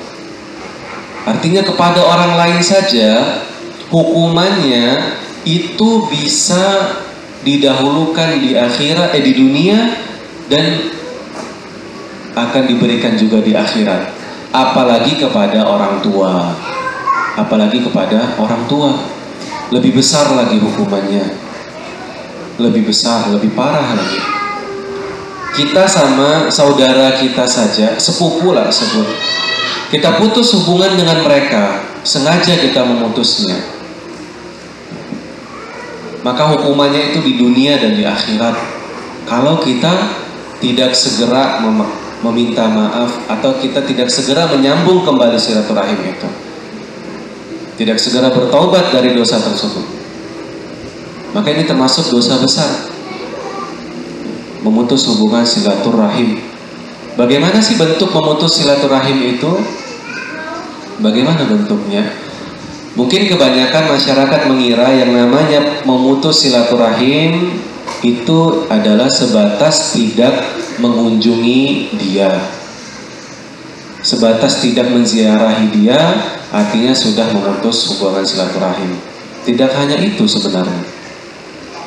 Artinya kepada orang lain saja hukumannya itu bisa didahulukan di akhirat eh di dunia dan akan diberikan juga di akhirat. Apalagi kepada orang tua. Apalagi kepada orang tua. Lebih besar lagi hukumannya. Lebih besar lebih parah lagi. Kita sama saudara kita saja sepupu lah sebut. Kita putus hubungan dengan mereka sengaja kita memutusnya maka hukumannya itu di dunia dan di akhirat kalau kita tidak segera meminta maaf atau kita tidak segera menyambung kembali silaturahim itu. Tidak segera bertobat dari dosa tersebut. Maka ini termasuk dosa besar. Memutus hubungan silaturahim. Bagaimana sih bentuk memutus silaturahim itu? Bagaimana bentuknya? Mungkin kebanyakan masyarakat mengira yang namanya memutus silaturahim itu adalah sebatas tidak mengunjungi dia sebatas tidak menziarahi dia artinya sudah memutus hubungan silaturahim. Tidak hanya itu sebenarnya.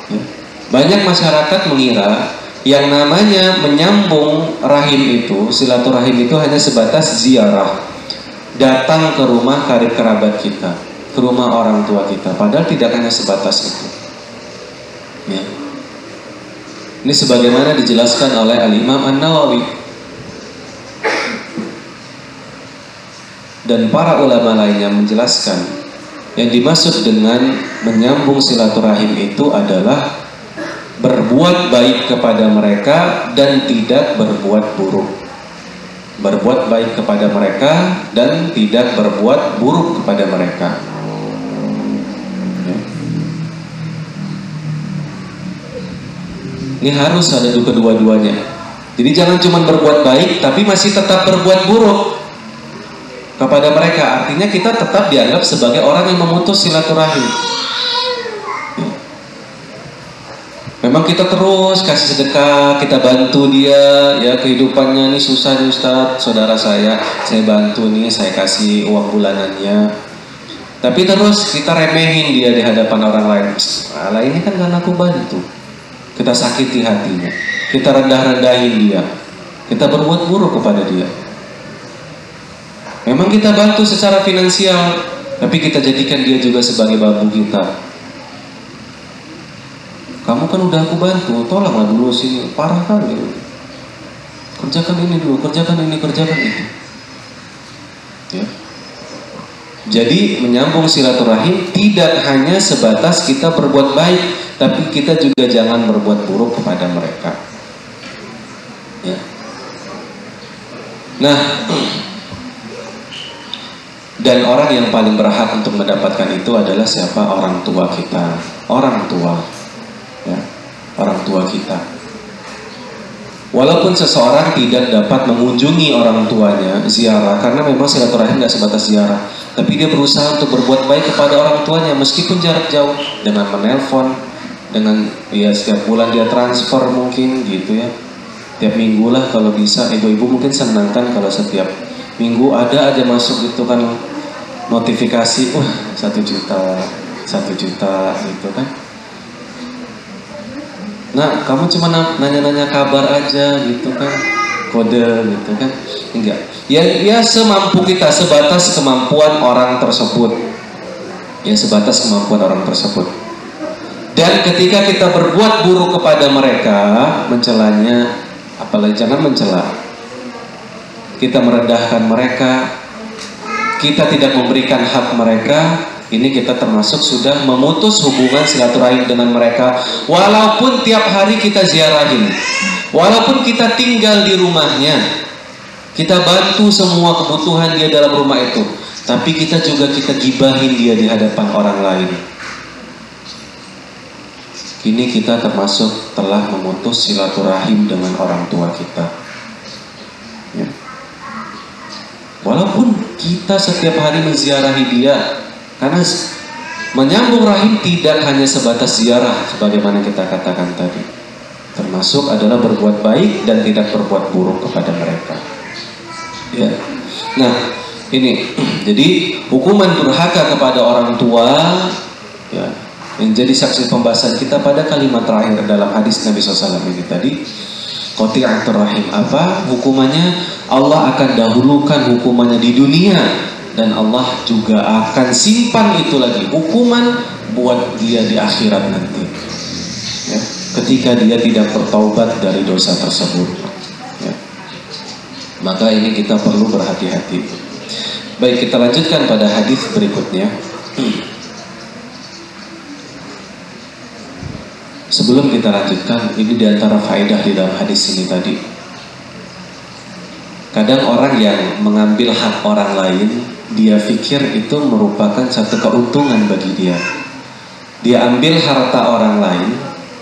Ya. Banyak masyarakat mengira yang namanya menyambung rahim itu, silaturahim itu hanya sebatas ziarah. Datang ke rumah karib kerabat kita, ke rumah orang tua kita. Padahal tidak hanya sebatas itu. Ya. Ini sebagaimana dijelaskan oleh Al-Imam An-Nawawi dan para ulama lainnya menjelaskan yang dimaksud dengan menyambung silaturahim itu adalah berbuat baik kepada mereka dan tidak berbuat buruk. Berbuat baik kepada mereka dan tidak berbuat buruk kepada mereka. Ini harus ada kedua-duanya. Jadi jangan cuma berbuat baik tapi masih tetap berbuat buruk kepada mereka. Artinya kita tetap dianggap sebagai orang yang memutus silaturahim. Memang kita terus kasih sedekah, kita bantu dia, ya kehidupannya ini susah nih Ustaz, saudara saya, saya bantu nih, saya kasih uang bulanannya. Tapi terus kita remehin dia di hadapan orang lain. Alah ini kan gak aku bantu. Kita sakiti hatinya, kita rendah-rendahin dia, kita berbuat buruk kepada dia. Memang kita bantu secara finansial, tapi kita jadikan dia juga sebagai babu kita. Kamu kan udah aku bantu, tolonglah dulu sini, parah ya. Kerjakan ini dulu, kerjakan ini, kerjakan itu. Ya. Jadi menyambung silaturahim tidak hanya sebatas kita berbuat baik, tapi kita juga jangan berbuat buruk kepada mereka. Ya. Nah, dan orang yang paling berhak untuk mendapatkan itu adalah siapa? Orang tua kita. Orang tua. Ya, orang tua kita. Walaupun seseorang tidak dapat mengunjungi orang tuanya ziarah karena memang silaturahim nggak sebatas ziarah, tapi dia berusaha untuk berbuat baik kepada orang tuanya meskipun jarak jauh dengan menelpon, dengan ya setiap bulan dia transfer mungkin gitu ya, tiap minggu lah kalau bisa. Ibu-ibu mungkin senang kan kalau setiap minggu ada aja masuk gitu kan notifikasi wah satu juta satu juta gitu kan. Nah kamu cuma nanya-nanya kabar aja gitu kan kode gitu kan. Enggak. Ya ya semampu kita sebatas kemampuan orang tersebut. Ya sebatas kemampuan orang tersebut dan ketika kita berbuat buruk kepada mereka mencelanya apalagi jangan mencela. Kita merendahkan mereka. Kita tidak memberikan hak mereka, ini kita termasuk sudah memutus hubungan silaturahim dengan mereka. Walaupun tiap hari kita ziarahin, walaupun kita tinggal di rumahnya, kita bantu semua kebutuhan dia dalam rumah itu, tapi kita juga kita gibahin dia di hadapan orang lain. Kini kita termasuk telah memutus silaturahim dengan orang tua kita. Ya. Walaupun kita setiap hari menziarahi dia, karena menyambung rahim tidak hanya sebatas ziarah, sebagaimana kita katakan tadi. Termasuk adalah berbuat baik dan tidak berbuat buruk kepada mereka. Ya. Nah, ini *clears throat* jadi hukuman durhaka kepada orang tua ya yang jadi saksi pembahasan kita pada kalimat terakhir dalam hadis Nabi SAW ini tadi Qati'atur rahim apa hukumannya? Allah akan dahulukan hukumannya di dunia dan Allah juga akan simpan itu lagi hukuman buat dia di akhirat nanti. Ya, ketika dia tidak bertaubat dari dosa tersebut. Ya. Maka ini kita perlu berhati-hati. Baik, kita lanjutkan pada hadis berikutnya. *clears throat* Sebelum kita lanjutkan, ini di antara faedah di dalam hadis ini tadi. Kadang orang yang mengambil hak orang lain, dia pikir itu merupakan satu keuntungan bagi dia. Dia ambil harta orang lain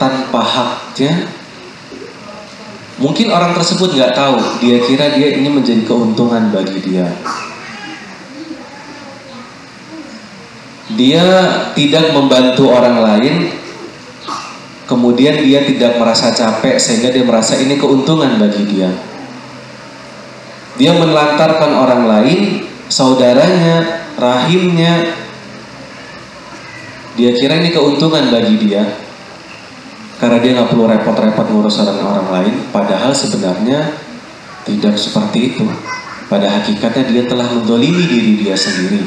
tanpa haknya. Mungkin orang tersebut nggak tahu, dia kira dia ini menjadi keuntungan bagi dia. Dia tidak membantu orang lain kemudian dia tidak merasa capek sehingga dia merasa ini keuntungan bagi dia. Dia menelantarkan orang lain, saudaranya, rahimnya. Dia kira ini keuntungan bagi dia. Karena dia nggak perlu repot-repot ngurus orang orang lain. Padahal sebenarnya tidak seperti itu. Pada hakikatnya dia telah mendolimi diri dia sendiri.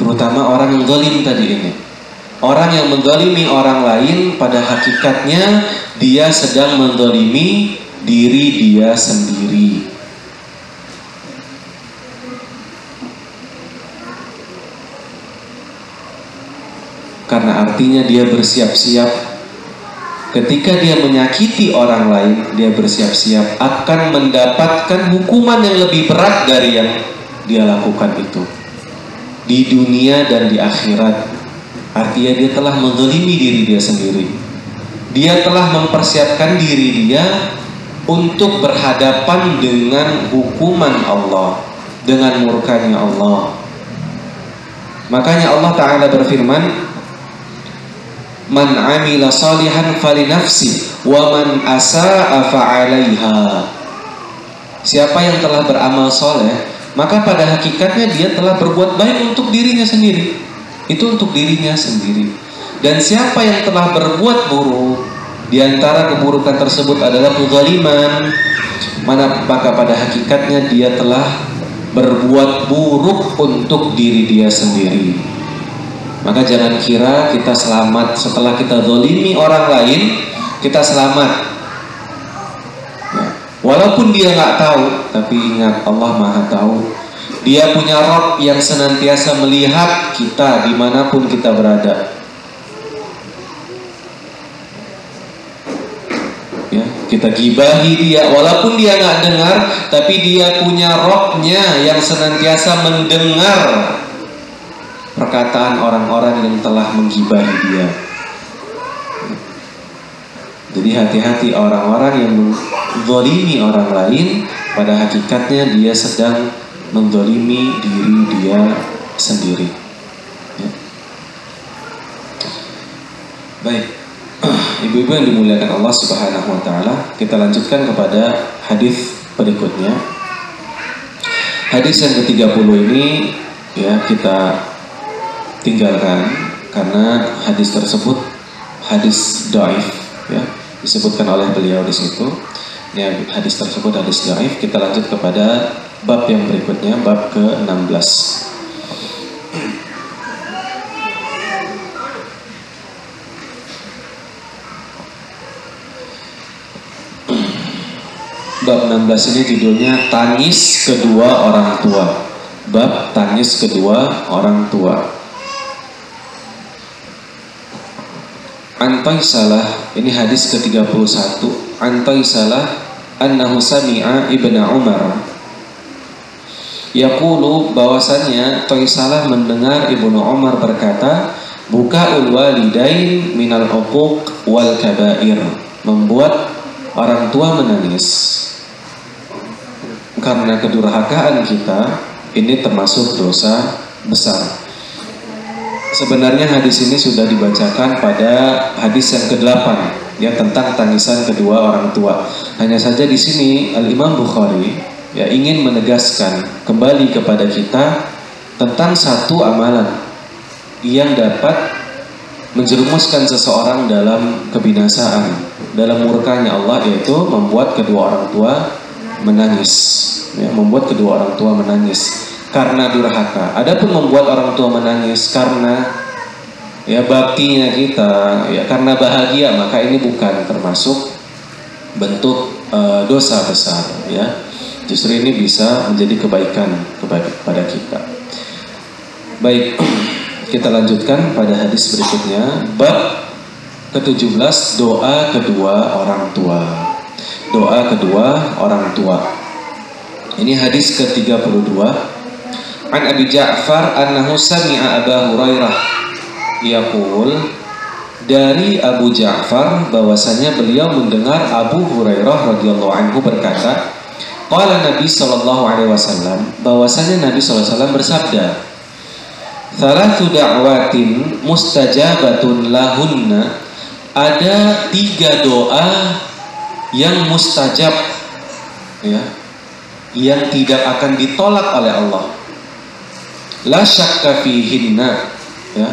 Terutama orang yang dolim tadi ini. Orang yang mendolimi orang lain pada hakikatnya dia sedang mendolimi diri dia sendiri. Karena artinya dia bersiap-siap ketika dia menyakiti orang lain, dia bersiap-siap akan mendapatkan hukuman yang lebih berat dari yang dia lakukan itu. Di dunia dan di akhirat. Artinya dia telah menzalimi diri dia sendiri. Dia telah mempersiapkan diri dia untuk berhadapan dengan hukuman Allah, dengan murkanya Allah. Makanya Allah Ta'ala berfirman, Man amila salihan fali nafsi wa man asa'a fa'alaiha. Siapa yang telah beramal soleh, maka pada hakikatnya dia telah berbuat baik untuk dirinya sendiri. Itu untuk dirinya sendiri. Dan siapa yang telah berbuat buruk, di antara keburukan tersebut adalah kezaliman, mana maka pada hakikatnya dia telah berbuat buruk untuk diri dia sendiri. Maka jangan kira kita selamat setelah kita dolimi orang lain, kita selamat. Ya. Walaupun dia nggak tahu, tapi ingat Allah Maha tahu. Dia punya Rob yang senantiasa melihat kita di mana pun kita berada. Ya, kita gibahi dia, walaupun dia nggak dengar, tapi dia punya Robnya yang senantiasa mendengar perkataan orang-orang yang telah menggibahi dia. Jadi hati-hati orang-orang yang menzolimi orang lain pada hakikatnya dia sedang menzolimi diri dia sendiri. Ya. Baik, *clears throat* ibu-ibu yang dimuliakan Allah Subhanahu Wa Taala, kita lanjutkan kepada hadis berikutnya. Hadis yang ke-30 ini ya kita tinggalkan karena hadis tersebut hadis daif ya disebutkan oleh beliau di situ ya hadis tersebut hadis daif kita lanjut kepada bab yang berikutnya bab ke-16 Bab 16 ini judulnya Tangis Kedua Orang Tua. Bab Tangis Kedua Orang Tua. Antai salah ini hadis ke-31 Antai salah annahu sami'a ibnu Umar Yaqulu bahwasannya Toisalah mendengar Ibnu Umar berkata Buka walidain minal uquq wal kabair Membuat orang tua menangis. Karena kedurhakaan kita Ini termasuk dosa besar. Sebenarnya hadis ini sudah dibacakan pada hadis yang ke-8 ya tentang tangisan kedua orang tua. Hanya saja di sini Al Imam Bukhari ya ingin menegaskan kembali kepada kita tentang satu amalan yang dapat menjerumuskan seseorang dalam kebinasaan, dalam murkanya Allah yaitu membuat kedua orang tua menangis, ya, membuat kedua orang tua menangis karena durhaka. Adapun membuat orang tua menangis karena ya baktinya kita, ya karena bahagia, maka ini bukan termasuk bentuk uh, dosa besar, ya. Justru ini bisa menjadi kebaikan kepada kita. Baik, *clears throat* kita lanjutkan pada hadis berikutnya. Bab ke-17 doa kedua orang tua. Doa kedua orang tua. Ini hadis ke-32 An Abi Ja'far annahu sami'a Aba Hurairah yaqul dari Abu Ja'far bahwasanya beliau mendengar Abu Hurairah radhiyallahu anhu berkata Qala Nabi sallallahu alaihi wasallam bahwasanya Nabi sallallahu alaihi wasallam bersabda Thalathu da'watin mustajabatun lahunna ada tiga doa yang mustajab ya yang tidak akan ditolak oleh Allah. La syakka fihinna ya.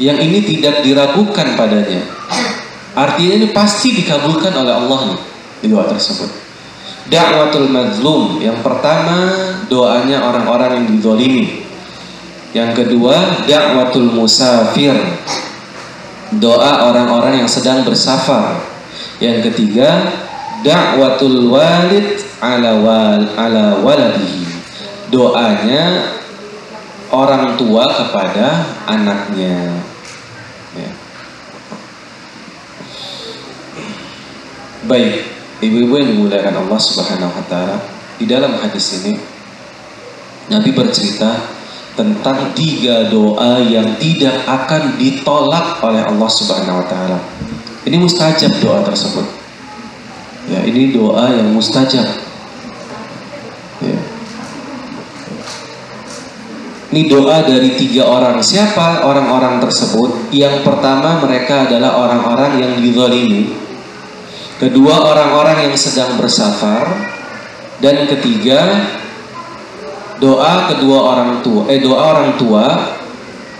Yang ini tidak diragukan padanya. Artinya ini pasti dikabulkan oleh Allah nih di doa tersebut. Da'watul mazlum yang pertama doanya orang-orang yang dizalimi. Yang kedua da'watul musafir doa orang-orang yang sedang bersafar. Yang ketiga da'watul walid ala wal ala waladihi. Doanya orang tua kepada anaknya. Ya. Baik, ibu-ibu yang dimuliakan Allah Subhanahu wa taala, di dalam hadis ini Nabi bercerita tentang tiga doa yang tidak akan ditolak oleh Allah Subhanahu wa taala. Ini mustajab doa tersebut. Ya, ini doa yang mustajab. Ya. Ini doa dari tiga orang. Siapa orang-orang tersebut? Yang pertama mereka adalah orang-orang yang dizalimi. Kedua orang-orang yang sedang bersafar. Dan ketiga doa kedua orang tua. Eh doa orang tua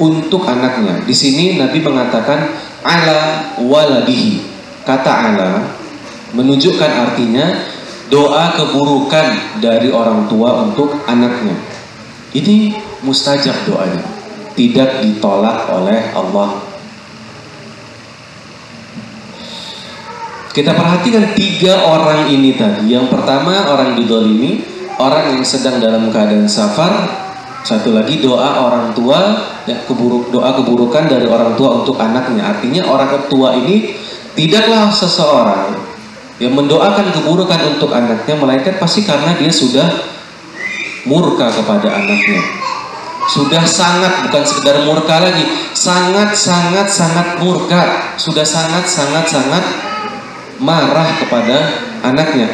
untuk anaknya. Di sini Nabi mengatakan ala waladihi. Kata ala menunjukkan artinya doa keburukan dari orang tua untuk anaknya. Ini mustajab doanya tidak ditolak oleh Allah kita perhatikan tiga orang ini tadi. Yang pertama orang didolimi orang yang sedang dalam keadaan safar. Satu lagi doa orang tua ya, keburuk doa keburukan dari orang tua untuk anaknya. Artinya orang tua ini tidaklah seseorang yang mendoakan keburukan untuk anaknya melainkan pasti karena dia sudah murka kepada anaknya. Sudah sangat bukan sekedar murka lagi sangat sangat sangat murka. Sudah sangat sangat sangat marah kepada anaknya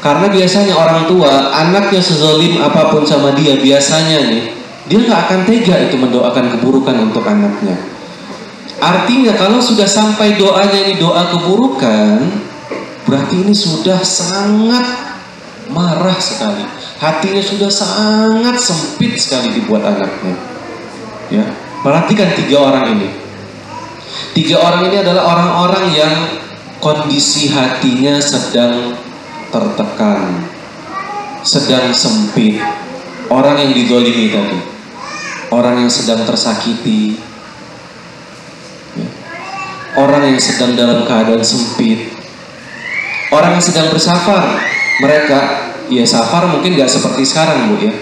karena biasanya orang tua anaknya sezolim apa pun sama dia biasanya nih dia nggak akan tega itu mendoakan keburukan untuk anaknya artinya kalau sudah sampai doanya ini doa keburukan berarti ini sudah sangat marah sekali hatinya sudah sangat sempit sekali dibuat anaknya. Ya, perhatikan tiga orang ini. Tiga orang ini adalah orang-orang yang kondisi hatinya sedang tertekan, sedang sempit. Orang yang didolimi tadi, orang yang sedang tersakiti, ya. orang yang sedang dalam keadaan sempit, orang yang sedang bersafar. Mereka ya safar mungkin nggak seperti sekarang bu ya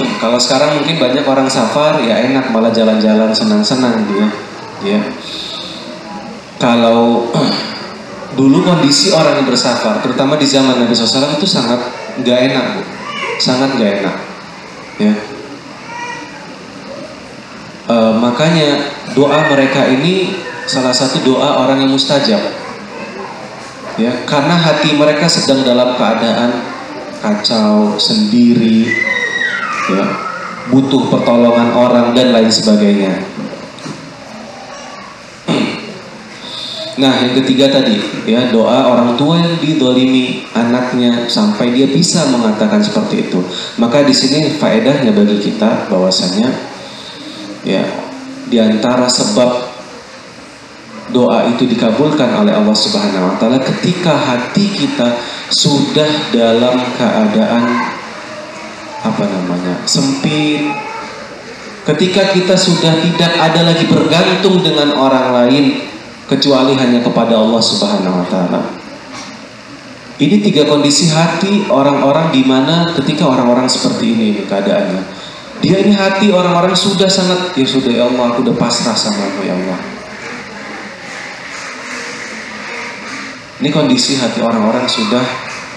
hmm, kalau sekarang mungkin banyak orang safar ya enak malah jalan-jalan senang-senang gitu ya ya kalau *clears throat* dulu kondisi orang yang bersafar terutama di zaman Nabi SAW itu sangat nggak enak bu. Sangat nggak enak ya. E, makanya doa mereka ini salah satu doa orang yang mustajab ya. Karena hati mereka sedang dalam keadaan kacau sendiri ya. Butuh pertolongan orang dan lain sebagainya nah yang ketiga tadi ya doa orang tua yang didolimi anaknya sampai dia bisa mengatakan seperti itu maka di sini faedahnya bagi kita bahwasanya ya di antara sebab doa itu dikabulkan oleh Allah Subhanahu wa taala ketika hati kita sudah dalam keadaan apa namanya? sempit. Ketika kita sudah tidak ada lagi bergantung dengan orang lain kecuali hanya kepada Allah Subhanahu wa taala. Ini tiga kondisi hati orang-orang di mana ketika orang-orang seperti ini, keadaannya. Dia ini hati orang-orang sudah sangat ya sudah ya Allah aku udah pasrah sama ya Allah Ini kondisi hati orang-orang sudah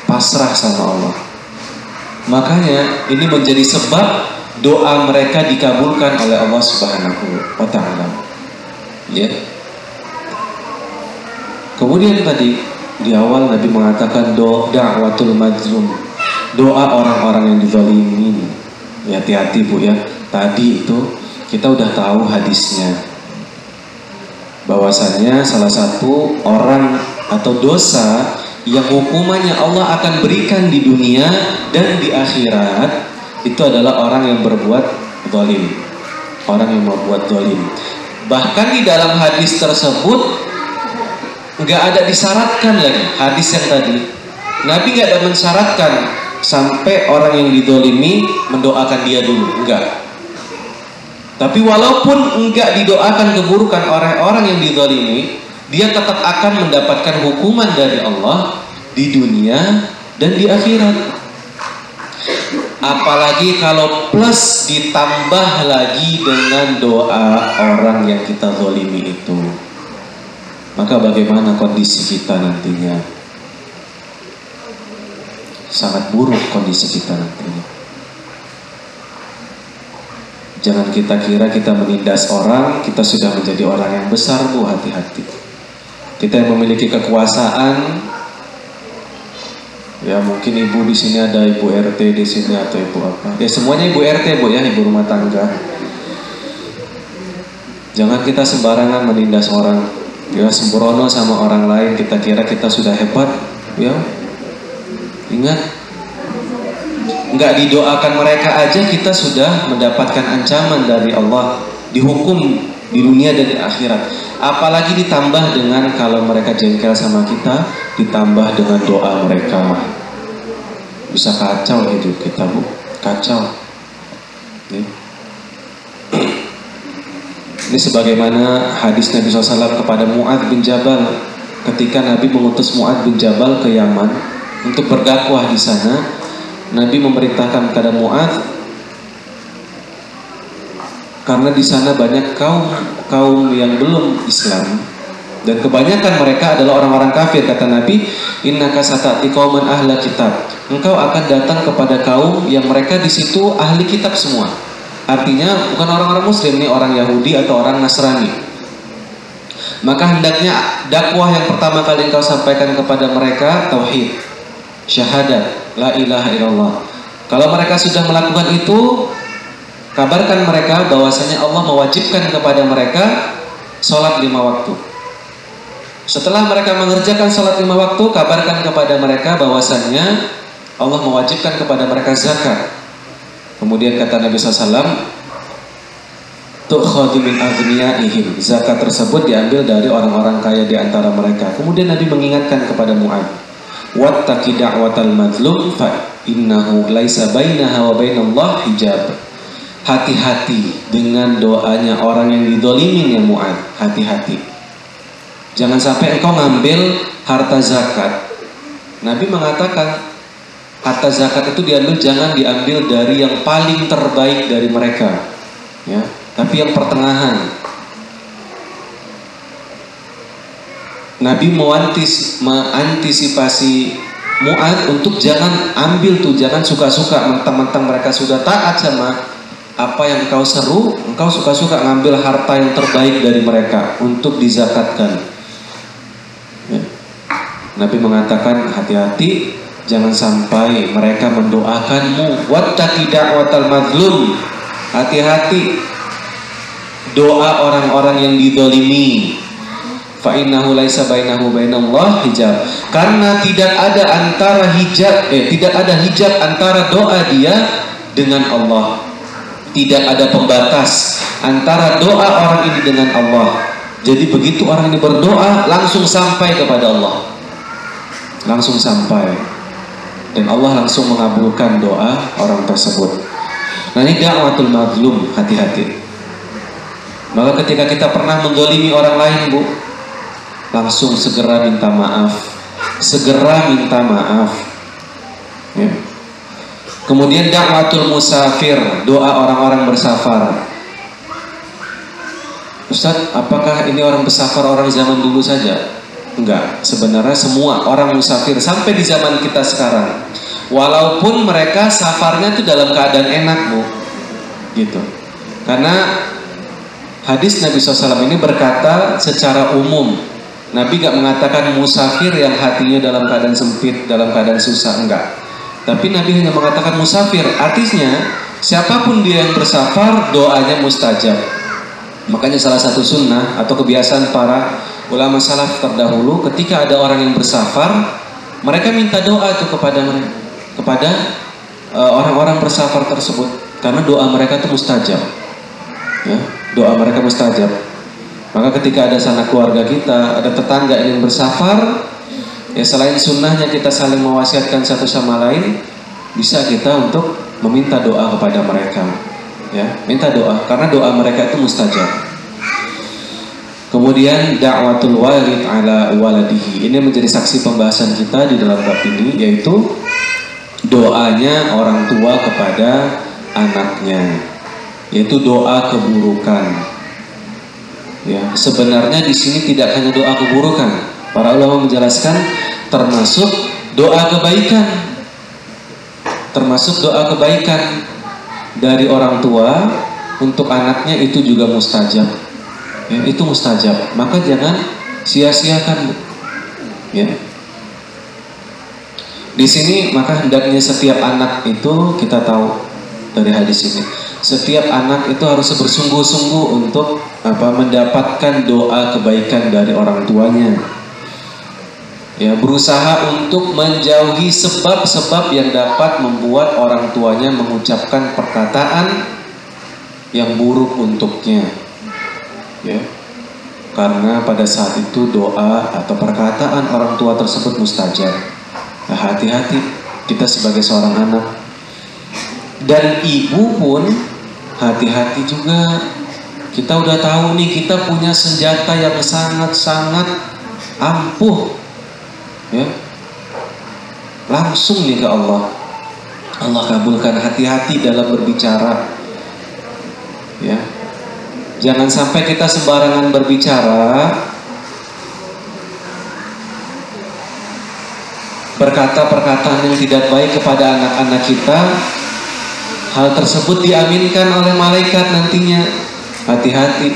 pasrah sama Allah. Makanya ini menjadi sebab doa mereka dikabulkan oleh Allah Subhanahu wa taala. Ya. Kemudian tadi di awal Nabi mengatakan doa da'watul. Doa orang-orang yang dizalimi. Ya, hati-hati Bu ya. Tadi itu kita udah tahu hadisnya. Bahwasanya salah satu orang atau dosa yang hukumannya Allah akan berikan di dunia dan di akhirat itu adalah orang yang berbuat zalim. Orang yang membuat zalim. Bahkan di dalam hadis tersebut nggak ada disyaratkan lagi hadis yang tadi. Nabi nggak ada mensyaratkan sampai orang yang didolimi mendoakan dia dulu, enggak. Tapi walaupun enggak didoakan keburukan orang-orang yang didolimi, dia tetap akan mendapatkan hukuman dari Allah di dunia dan di akhirat. Apalagi kalau plus ditambah lagi dengan doa orang yang kita zolimi itu. Maka bagaimana kondisi kita nantinya? Sangat buruk kondisi kita nantinya. Jangan kita kira kita menindas orang, kita sudah menjadi orang yang besar, Bu, hati-hati. Kita yang memiliki kekuasaan, ya mungkin ibu di sini ada ibu RT di sini atau ibu apa. Ya semuanya ibu RT, Bu ya, ibu rumah tangga. Jangan kita sembarangan menindas orang. Ya sembrono sama orang lain, kita kira kita sudah hebat, ya. Ingat, nggak didoakan mereka aja kita sudah mendapatkan ancaman dari Allah. Dihukum di dunia dan di akhirat. Apalagi ditambah dengan kalau mereka jengkel sama kita ditambah dengan doa mereka. Bisa kacau hidup kita bu. Kacau ini sebagaimana hadis Nabi SAW kepada Mu'ad bin Jabal. Ketika Nabi mengutus Mu'ad bin Jabal ke Yaman untuk berdakwah di sana Nabi memerintahkan kepada Mu'ad karena di sana banyak kaum kaum yang belum Islam dan kebanyakan mereka adalah orang-orang kafir kata Nabi. Innaka satati qauman ahla kitab. Engkau akan datang kepada kaum yang mereka di situ ahli kitab semua artinya bukan orang-orang muslim nih orang Yahudi atau orang Nasrani maka hendaknya dakwah yang pertama kali engkau sampaikan kepada mereka tauhid syahadat la ilaha illallah kalau mereka sudah melakukan itu Kabarkan mereka bahwasanya Allah mewajibkan kepada mereka sholat lima waktu. Setelah mereka mengerjakan sholat lima waktu, kabarkan kepada mereka bahwasanya Allah mewajibkan kepada mereka zakat. Kemudian kata Nabi SAW, tukhadu min ihim. Zakat tersebut diambil dari orang-orang kaya di antara mereka. Kemudian Nabi mengingatkan kepada Mu'ad, wattaqi da'watal madlum fa innahu laisa bainaha wa bainallah hijab hati-hati dengan doanya orang yang didolimin ya Mu'ad hati-hati jangan sampai engkau ngambil harta zakat Nabi mengatakan harta zakat itu diambil jangan diambil dari yang paling terbaik dari mereka ya tapi yang pertengahan Nabi mewantis, mengantisipasi Mu'ad untuk jangan ambil tuh jangan suka-suka mentang-mentang mereka sudah taat sama apa yang engkau seru, engkau suka-suka ngambil harta yang terbaik dari mereka untuk dizakatkan. Ya. Nabi mengatakan hati-hati jangan sampai mereka mendoakanmu wattaqi da'watal. Hati-hati doa orang-orang yang didolimi laisa bainahu bainallah hijab karena tidak ada antara hijab eh tidak ada hijab antara doa dia dengan Allah tidak ada pembatas antara doa orang ini dengan Allah. Jadi begitu orang ini berdoa langsung sampai kepada Allah. Langsung sampai. Dan Allah langsung mengabulkan doa orang tersebut. Nah ini da'watul mazlum, hati-hati. Maka ketika kita pernah menggolimi orang lain, Bu, langsung segera minta maaf. Segera minta maaf. Ya. Kemudian dakwatul musafir, doa orang-orang bersafar. Ustaz, apakah ini orang bersafar orang zaman dulu saja? Enggak, sebenarnya semua orang musafir sampai di zaman kita sekarang. Walaupun mereka safarnya itu dalam keadaan enak, Bu. Gitu. Karena hadis Nabi SAW ini berkata secara umum. Nabi gak mengatakan musafir yang hatinya dalam keadaan sempit, dalam keadaan susah, enggak tapi Nabi hanya mengatakan musafir. Artinya, siapa pun dia yang bersafar, doanya mustajab. Makanya salah satu sunnah atau kebiasaan para ulama salaf terdahulu, ketika ada orang yang bersafar, Mereka minta doa itu kepada kepada uh, orang-orang bersafar tersebut karena doa mereka itu mustajab. Ya, doa mereka mustajab. Maka ketika ada sanak keluarga kita, ada tetangga yang bersafar, ya selain sunnahnya kita saling mewasiatkan satu sama lain, bisa kita untuk meminta doa kepada mereka. Ya, minta doa karena doa mereka itu mustajab. Kemudian dakwatul walid ala waladihi. Ini menjadi saksi pembahasan kita di dalam bab ini yaitu doanya orang tua kepada anaknya. Yaitu doa keburukan. Ya, sebenarnya di sini tidak hanya doa keburukan. Para ulama menjelaskan termasuk doa kebaikan. Termasuk doa kebaikan dari orang tua untuk anaknya itu juga mustajab ya, itu mustajab. Maka jangan sia-siakan. Ya. Di sini maka hendaknya setiap anak itu kita tahu dari hadis ini setiap anak itu harus bersungguh-sungguh untuk apa mendapatkan doa kebaikan dari orang tuanya. Ya berusaha untuk menjauhi sebab-sebab yang dapat membuat orang tuanya mengucapkan perkataan yang buruk untuknya ya. Karena pada saat itu doa atau perkataan orang tua tersebut mustajab. Nah, hati-hati kita sebagai seorang anak. Dan ibu pun hati-hati juga. Kita udah tahu nih kita punya senjata yang sangat-sangat ampuh ya. Langsung nih ke Allah. Allah kabulkan hati-hati dalam berbicara Jangan sampai kita sembarangan berbicara. Berkata perkataan yang tidak baik kepada anak-anak kita. Hal tersebut diaminkan oleh malaikat nantinya. Hati-hati.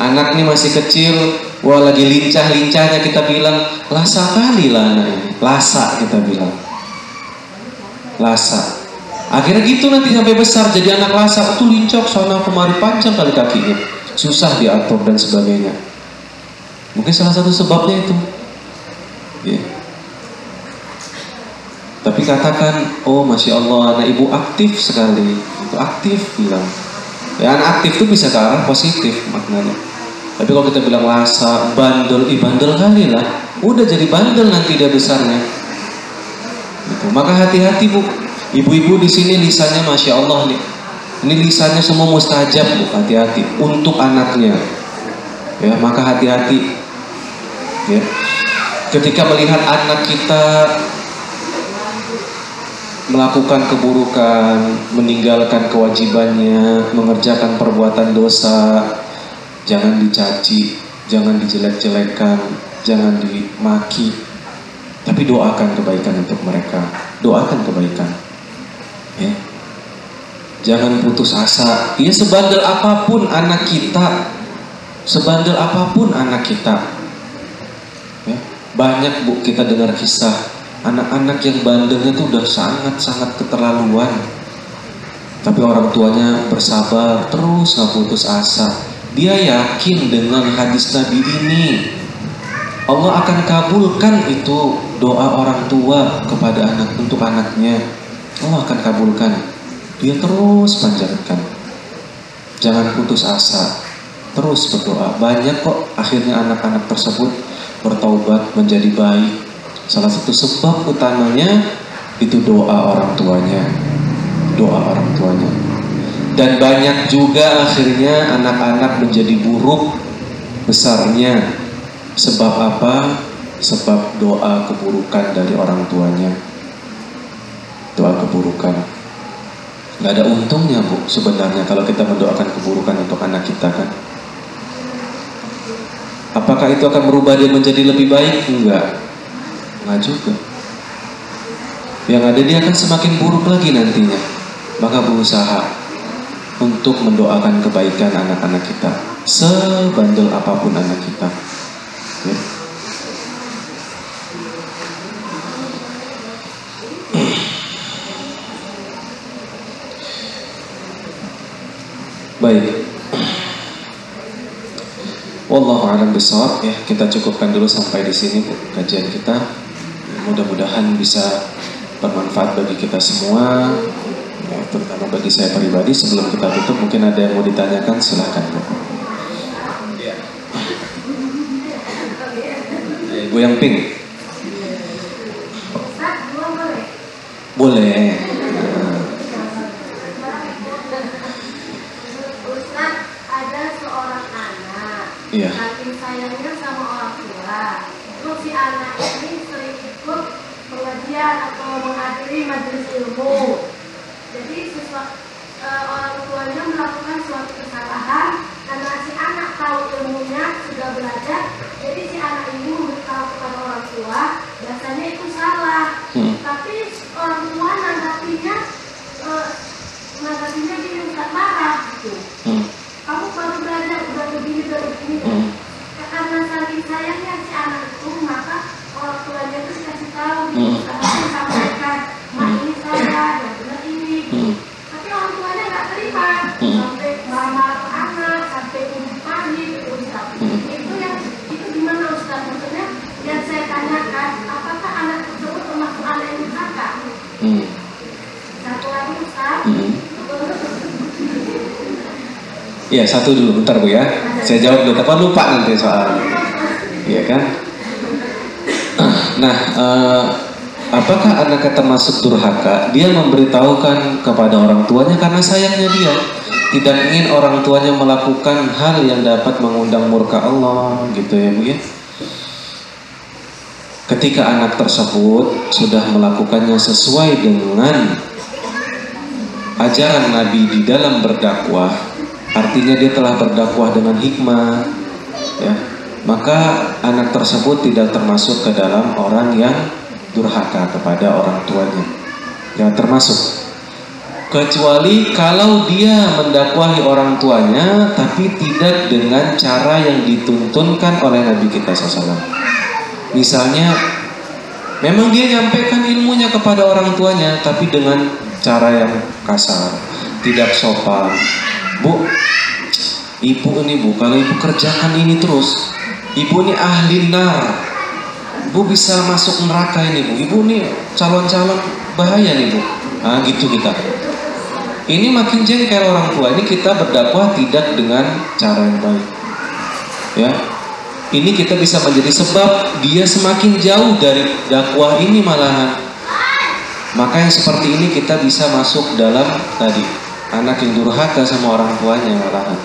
Anak ini masih kecil. Wah lagi lincah-lincahnya kita bilang lasa kali lah anak ini lasa kita bilang. Lasa Akhirnya gitu nanti sampai besar jadi anak lasak itu lincok sana kemari panjang kali kakinya. Susah diatur dan sebagainya. Mungkin salah satu sebabnya itu. Ya. Tapi katakan, oh masya Allah anak ibu aktif sekali, itu aktif bilang. Ya anak aktif itu bisa ke arah positif maknanya. Tapi kalau kita bilang lasa, bandel, ih bandel kali lah, udah jadi bandel nanti dia besarnya. Gitu. Maka hati-hati bu, Ibu-ibu di sini lisannya masya Allah nih. Ini lisannya semua mustajab bu, hati-hati untuk anaknya. Ya, maka hati-hati. Ya. Ketika melihat anak kita melakukan keburukan, meninggalkan kewajibannya, mengerjakan perbuatan dosa, jangan dicaci, jangan dijelek-jelekan, jangan dimaki, tapi doakan kebaikan untuk mereka. Doakan kebaikan ya. Jangan putus asa. Ya sebandel apa pun anak kita, sebandel apa pun anak kita. Ya. Banyak bu kita dengar kisah anak-anak yang bandelnya itu udah sangat-sangat keterlaluan. Tapi orang tuanya bersabar terus nggak putus asa. Dia yakin dengan hadis Nabi ini Allah akan kabulkan itu doa orang tua kepada anak untuk anaknya. Allah akan kabulkan. Dia terus panjatkan. Jangan putus asa. Terus berdoa. Banyak kok akhirnya anak-anak tersebut bertaubat menjadi baik. Salah satu sebab utamanya itu doa orang tuanya. Doa orang tuanya. Dan banyak juga akhirnya anak-anak menjadi buruk besarnya. Sebab apa? Sebab doa keburukan dari orang tuanya doa keburukan. Gak ada untungnya bu sebenarnya kalau kita mendoakan keburukan untuk anak kita kan. Apakah itu akan merubah dia menjadi lebih baik? Enggak. Enggak juga. Yang ada dia akan semakin buruk lagi nantinya. Maka berusaha untuk mendoakan kebaikan anak-anak kita. Sebandel apa pun anak kita. Ya. Baik. Wallahu a'lam bishawab ya. Kita cukupkan dulu sampai di sini kajian kita. mudah-mudahan bisa bermanfaat bagi kita semua ya, terutama bagi saya pribadi sebelum kita tutup mungkin ada yang mau ditanyakan silahkan Bu ya. Bu yang pink boleh Iya. Saking sayangnya sama orang tua, terus si anak ini sering ikut pengajian atau menghadiri majelis ilmu. Jadi sesuatu e, orang tuanya melakukan suatu kesalahan karena si anak tahu ilmunya sudah belajar, jadi si anak ini memberitahu kepada orang tua, biasanya itu salah. Hmm. Tapi orang tua nanggapinya e, nanggapinya dia Ustaz marah gitu. Hmm kamu baru belajar udah begini udah begini hmm. karena saking sayangnya si anak itu maka orang tuanya itu dikasih tahu hmm. harus sampaikan mak hmm. ini saya dan benar ini hmm. tapi orang tuanya nggak terima hmm. sampai marah anak sampai umur pagi gitu hmm. itu yang itu gimana Ustaz maksudnya yang saya tanyakan apakah anak tersebut termasuk anak yang durhaka hmm. satu lagi Ustaz hmm. Iya satu dulu, bentar bu ya. Saya jawab dulu, tapi lupa nanti soal. Iya kan? *clears throat* Nah, eh, apakah anaknya termasuk durhaka? Dia memberitahukan kepada orang tuanya karena sayangnya dia tidak ingin orang tuanya melakukan hal yang dapat mengundang murka Allah, gitu ya bu ya. Ketika anak tersebut sudah melakukannya sesuai dengan ajaran Nabi di dalam berdakwah, artinya dia telah berdakwah dengan hikmah ya. Maka anak tersebut tidak termasuk ke dalam orang yang durhaka kepada orang tuanya. Yang termasuk. Kecuali kalau dia mendakwahi orang tuanya tapi tidak dengan cara yang dituntunkan oleh Nabi kita SAW misalnya memang dia nyampaikan ilmunya kepada orang tuanya tapi dengan cara yang kasar tidak sopan Bu, ibu ini bu, kalau ibu kerjakan ini terus, ibu ini ahli nar. Bu bisa masuk neraka ini bu. Ibu ini calon-calon bahaya nih bu. Ah gitu kita. Ini makin jengkel orang tua. Ini kita berdakwah tidak dengan cara yang baik. Ya, ini kita bisa menjadi sebab dia semakin jauh dari dakwah ini malahan. Maka yang seperti ini kita bisa masuk dalam tadi anak yang durhaka sama orang tuanya malahan.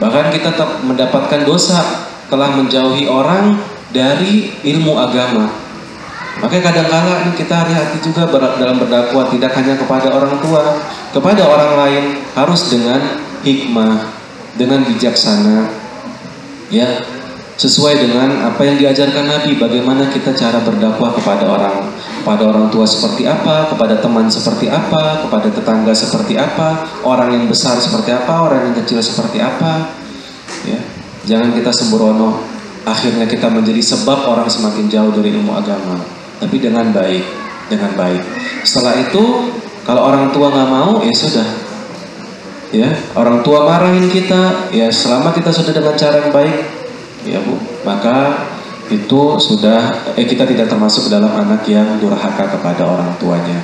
Bahkan kita tetap mendapatkan dosa telah menjauhi orang dari ilmu agama. Makanya kadang-kala kita hati-hati juga dalam berdakwah tidak hanya kepada orang tua, kepada orang lain harus dengan hikmah, dengan bijaksana. Ya, sesuai dengan apa yang diajarkan Nabi bagaimana kita cara berdakwah kepada orang kepada orang tua seperti apa kepada teman seperti apa kepada tetangga seperti apa orang yang besar seperti apa orang yang kecil seperti apa ya. Jangan kita sembrono akhirnya kita menjadi sebab orang semakin jauh dari ilmu agama. Tapi dengan baik dengan baik. Setelah itu kalau orang tua nggak mau ya sudah. Ya orang tua marahin kita ya selama kita sudah dengan cara yang baik. Ya Bu, maka itu sudah eh kita tidak termasuk dalam anak yang durhaka kepada orang tuanya.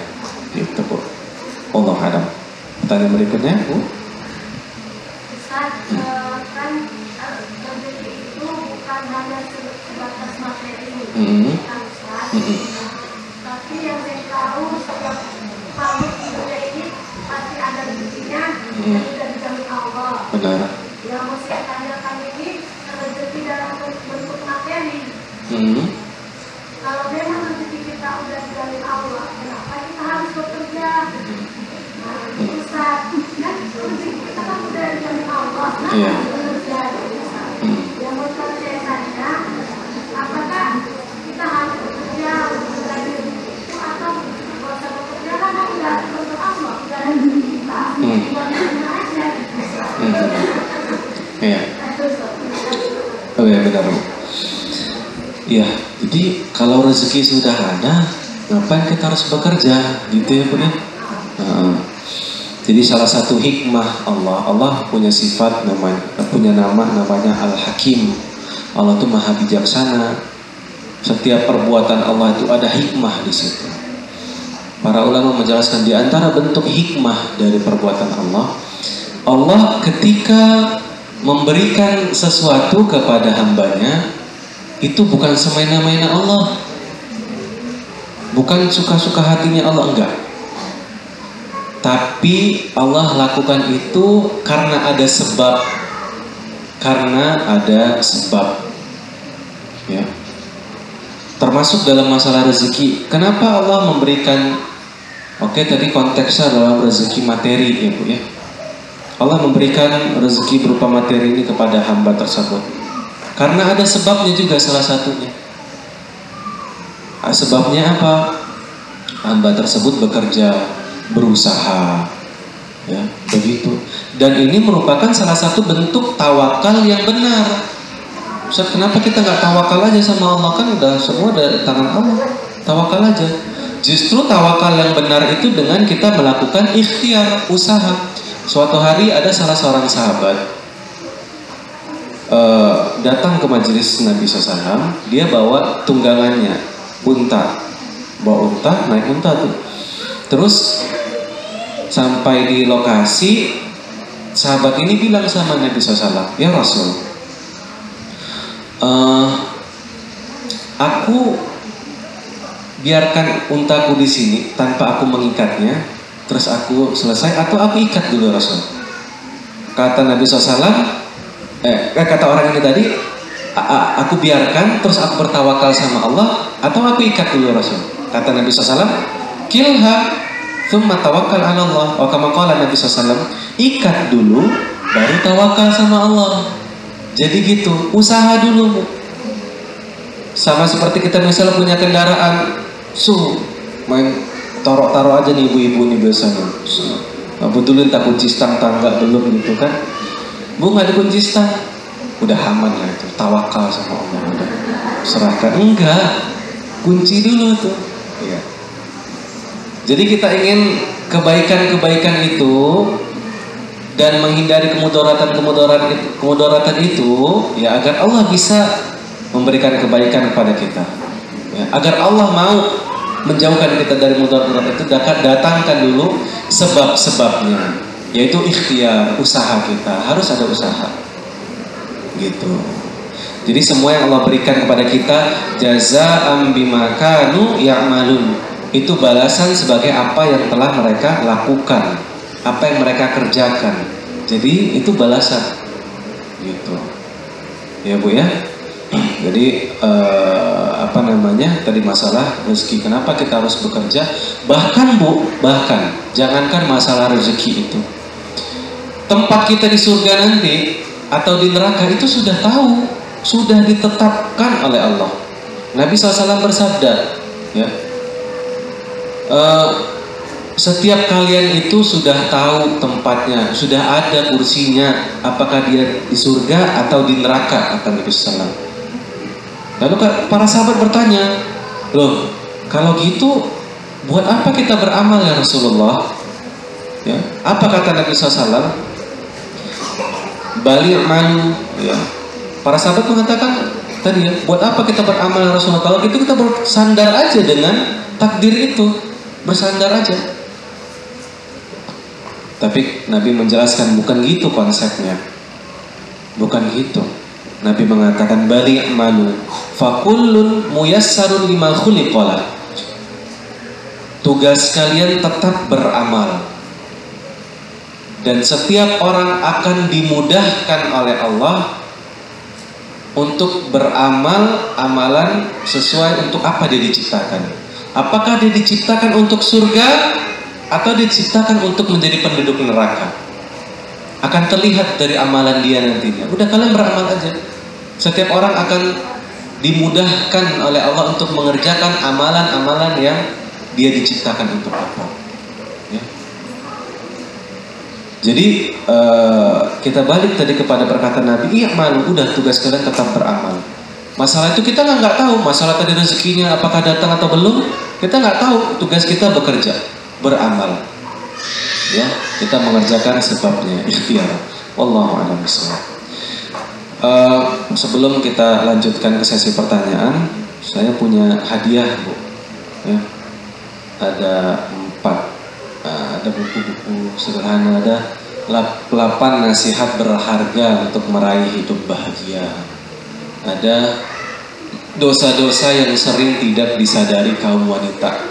Gitu Bu. Allah hadam. Pertanyaan berikutnya Bu. Ustaz, hmm. kan rezeki itu bukan hanya sebatas materi, hmm. hmm. Tapi yang saya tahu setiap makhluk dunia ini pasti ada rezekinya hmm. dan tidak dijamin Allah. Benar. Yang mau saya tanyakan ini rezeki dalam bentuk materi. Hmm. Kalau memang rezeki kita udah dijamin Allah, kenapa kita harus bekerja? Nah, Ustaz, kan rezeki kita kan udah dijamin Allah, nah yeah. bekerja, hmm. Yang mau saya tanya, apakah kita harus bekerja rezeki itu atau kalau bekerja kan udah untuk Allah, udah rezeki kita, hmm. aja. Hmm. Iya. Oh ya benar. Iya, jadi kalau rezeki sudah ada, ngapain kita harus bekerja, gitu ya Bu ya? Nah, jadi salah satu hikmah Allah, Allah punya sifat namanya, punya nama namanya Al Hakim. Allah tuh maha bijaksana. Setiap perbuatan Allah itu ada hikmah di situ. Para ulama menjelaskan di antara bentuk hikmah dari perbuatan Allah, Allah ketika memberikan sesuatu kepada hambanya itu bukan semena-mena Allah, bukan suka-suka hatinya Allah enggak. Tapi Allah lakukan itu karena ada sebab, karena ada sebab, ya. Termasuk dalam masalah rezeki. Kenapa Allah memberikan? Oke, tadi konteksnya dalam rezeki materi, ya bu ya Allah memberikan rezeki berupa materi ini kepada hamba tersebut. Karena ada sebabnya juga salah satunya. Ah, sebabnya apa? Hamba tersebut bekerja, berusaha, ya begitu. Dan ini merupakan salah satu bentuk tawakal yang benar. Ustaz, kenapa kita nggak tawakal aja sama Allah kan udah semua dari tangan Allah. Tawakal aja. Justru tawakal yang benar itu dengan kita melakukan ikhtiar, usaha. Suatu hari ada salah seorang sahabat uh, datang ke majelis Nabi SAW. Dia bawa tunggangannya, unta, bawa unta, naik unta tuh. Terus sampai di lokasi, sahabat ini bilang sama Nabi SAW, ya Rasul, uh, aku biarkan untaku di sini tanpa aku mengikatnya terus aku selesai atau aku ikat dulu Rasul kata Nabi SAW eh, eh kata orang ini tadi aku biarkan terus aku bertawakal sama Allah atau aku ikat dulu Rasul. Kata Nabi SAW kilha thumma tawakal ala Allah. Wa kama Nabi SAW ikat dulu baru tawakal sama Allah. Jadi gitu usaha dulu. Sama seperti kita misalnya punya kendaraan su main taruh-taruh aja nih ibu-ibu nih biasanya. Nah, betulin tak kunci stang tangga belum gitu kan bu nggak ada kunci stang. Udah aman lah itu tawakal sama Allah udah. Serahkan. Enggak. Kunci dulu tuh. Ya. jadi kita ingin kebaikan-kebaikan itu dan menghindari kemudaratan-kemudaratan kemudaratan itu ya agar Allah bisa memberikan kebaikan kepada kita. Ya, agar Allah mau menjauhkan kita dari mudarat-mudarat itu datangkan dulu sebab-sebabnya yaitu ikhtiar usaha kita. Harus ada usaha. Gitu. Jadi semua yang Allah berikan kepada kita jazaa'an bima kanu ya'malun. Itu balasan sebagai apa yang telah mereka lakukan. Apa yang mereka kerjakan. Jadi itu balasan. Gitu. Ya Bu ya? Jadi eh, apa namanya? Tadi masalah rezeki. Kenapa kita harus bekerja? Bahkan bu, bahkan jangankan masalah rezeki itu, tempat kita di surga nanti atau di neraka itu sudah tahu, sudah ditetapkan oleh Allah. Nabi SAW bersabda, ya, uh, setiap kalian itu sudah tahu tempatnya, sudah ada kursinya, apakah dia di surga atau di neraka, kata Nabi SAW. Lalu para sahabat bertanya, loh kalau gitu buat apa kita beramal ya Rasulullah? Ya, apa kata Nabi SAW? Balik malu. Ya. Para sahabat mengatakan tadi ya, buat apa kita beramal Rasulullah? Kalau gitu kita bersandar aja dengan takdir itu, bersandar aja. Tapi Nabi menjelaskan bukan gitu konsepnya. Bukan gitu. Nabi mengatakan bali malu fakullun muyassarun lima khuliqala tugas kalian tetap beramal dan setiap orang akan dimudahkan oleh Allah untuk beramal amalan sesuai untuk apa dia diciptakan. Apakah dia diciptakan untuk surga atau diciptakan untuk menjadi penduduk neraka? Akan terlihat dari amalan dia nantinya. Udah kalian beramal aja. Setiap orang akan dimudahkan oleh Allah untuk mengerjakan amalan-amalan yang dia diciptakan untuk apa. Jadi uh, kita balik tadi kepada perkataan Nabi, iya malu, udah tugas kalian tetap beramal. Masalah itu kita nggak tahu, masalah tadi rezekinya apakah datang atau belum, kita nggak tahu. Tugas kita bekerja, beramal. Ya, kita mengerjakan sebabnya, ikhtiar. Wallahu a'lam Uh, sebelum kita lanjutkan ke sesi pertanyaan, saya punya hadiah bu ya ada empat ada buku-buku sederhana ada delapan nasihat berharga untuk meraih hidup bahagia. Ada dosa-dosa yang sering tidak disadari kaum wanita.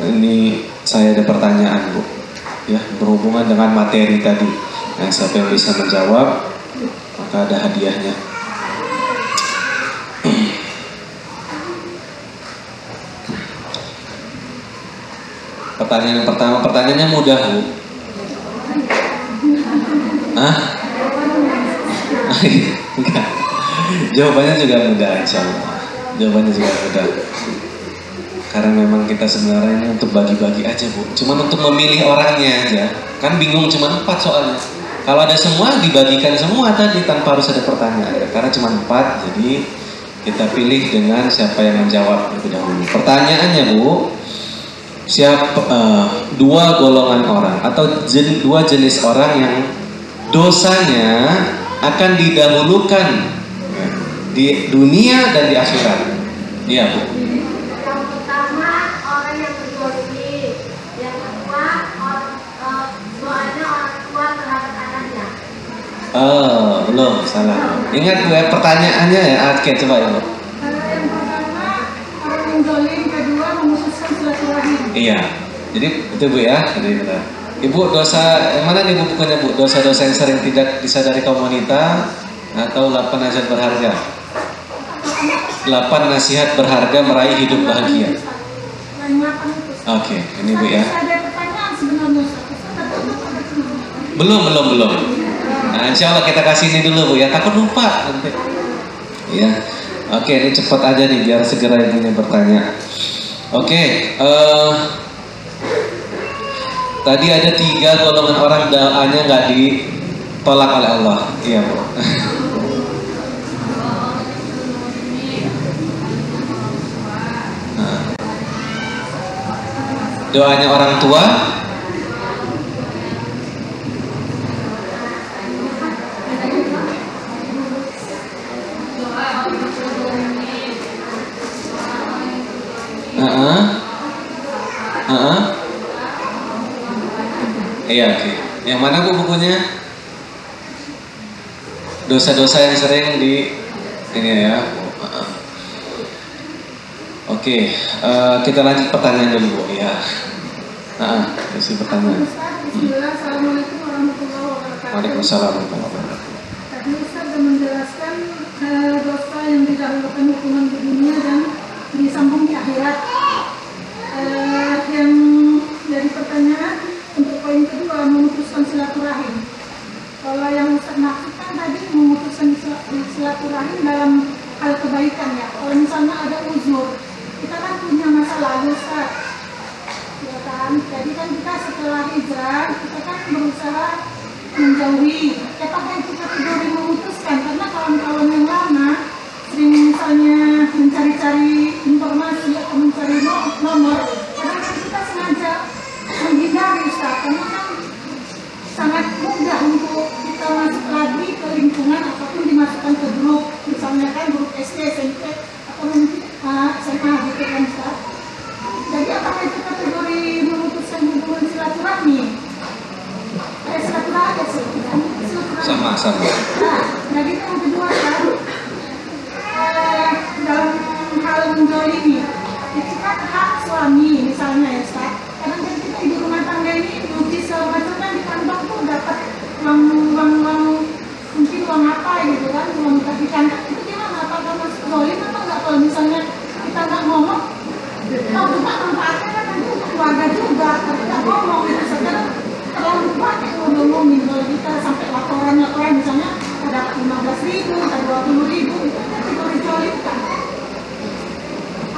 Ini saya ada pertanyaan bu. Ya berhubungan dengan materi tadi. Nah siapa yang bisa menjawab maka ada hadiahnya Pertanyaan pertama, pertanyaannya mudah bu. *laughs* Enggak. Jawabannya juga mudah insya. Jawabannya juga mudah. Karena memang kita sebenarnya untuk bagi-bagi aja bu. Cuman untuk memilih orangnya aja. Kan bingung cuma empat soalnya. Kalau ada semua dibagikan semua tadi tanpa harus ada pertanyaan. Karena cuma empat, jadi kita pilih dengan siapa yang menjawab lebih dahulu. Pertanyaannya bu, siapa uh, dua golongan orang atau jen, dua jenis orang yang dosanya akan didahulukan ya, di dunia dan di akhirat. Iya bu. Yang pertama orang yang berzalimi, yang kedua orang doanya orang tua terhadap anaknya. Oh, belum salah. Ingat gue pertanyaannya ya. Oke, coba ya. Bu. Iya. Jadi itu bu ya. Jadi benar. Ibu dosa yang mana nih bu bukunya bu? Dosa-dosa yang sering tidak disadari kaum wanita atau 8 nasihat berharga? 8 nasihat berharga meraih hidup bahagia. Oke, ini bu ya. Belum, belum, belum. Nah, insya Allah kita kasih ini dulu bu ya. Takut lupa nanti. Ya. Oke, ini cepat aja nih biar segera ibunya bertanya. Oke, eh, tadi ada tiga golongan orang doanya nggak ditolak oleh Allah. Iya bu. *laughs* Nah. Doanya orang tua, Iya, oke. Yang mana Bu bukunya? Dosa-dosa yang sering di ini ya. Oke, eh, kita lanjut pertanyaan dulu Bu ya. Heeh, kasih pertanyaan. Ustaz, Bismillah, Assalamualaikum warahmatullahi wabarakatuh. Waalaikumsalam warahmatullahi wabarakatuh. Tadi Ustaz sudah menjelaskan eh, dosa yang didahulukan hukuman di dunia dan disambung di akhirat. Eh, yang dari pertanyaan untuk poin kedua memutuskan silaturahim. Kalau yang Ustaz maksudkan tadi memutuskan sil- silaturahim dalam hal kebaikan ya. Kalau misalnya ada uzur, kita kan punya masa lalu Ustaz. Ya kan? Jadi kan kita setelah hijrah, kita kan berusaha menjauhi. Apakah itu kategori memutuskan? Karena kawan-kawan yang lama sering misalnya mencari-cari informasi atau mencari no- nomor, kadang kan kita sengaja menghindari Ustaz. Karena kan sangat mudah untuk kita masuk lagi ke lingkungan ataupun dimasukkan ke grup misalnya kan grup SD, SMP atau mungkin uh, SMA gitu kan Ustaz. Jadi apakah itu kategori memutuskan hubungan silaturahmi? Eh, silaturahmi sih, kan? Silaturahmi. Sama, sama. Nah, jadi yang kedua kan, eh, dalam hal menjolimi, itu kan hak suami misalnya ya Ustaz. Kadang kan kita ibu rumah tangga ini nyuci segala macam kan di kantong tuh dapat uang uang uang mungkin uang apa gitu kan uang di kantong itu gimana? Apakah masuk zolim atau enggak kalau misalnya kita nggak ngomong Tahu juga manfaatnya kan nanti untuk keluarga juga, tapi nggak ngomong itu sekarang terlalu banyak ngomongin kalau kita sampai laporan-laporan misalnya ada 15 ribu, ada 20 ribu, itu kan kategori jolim kan?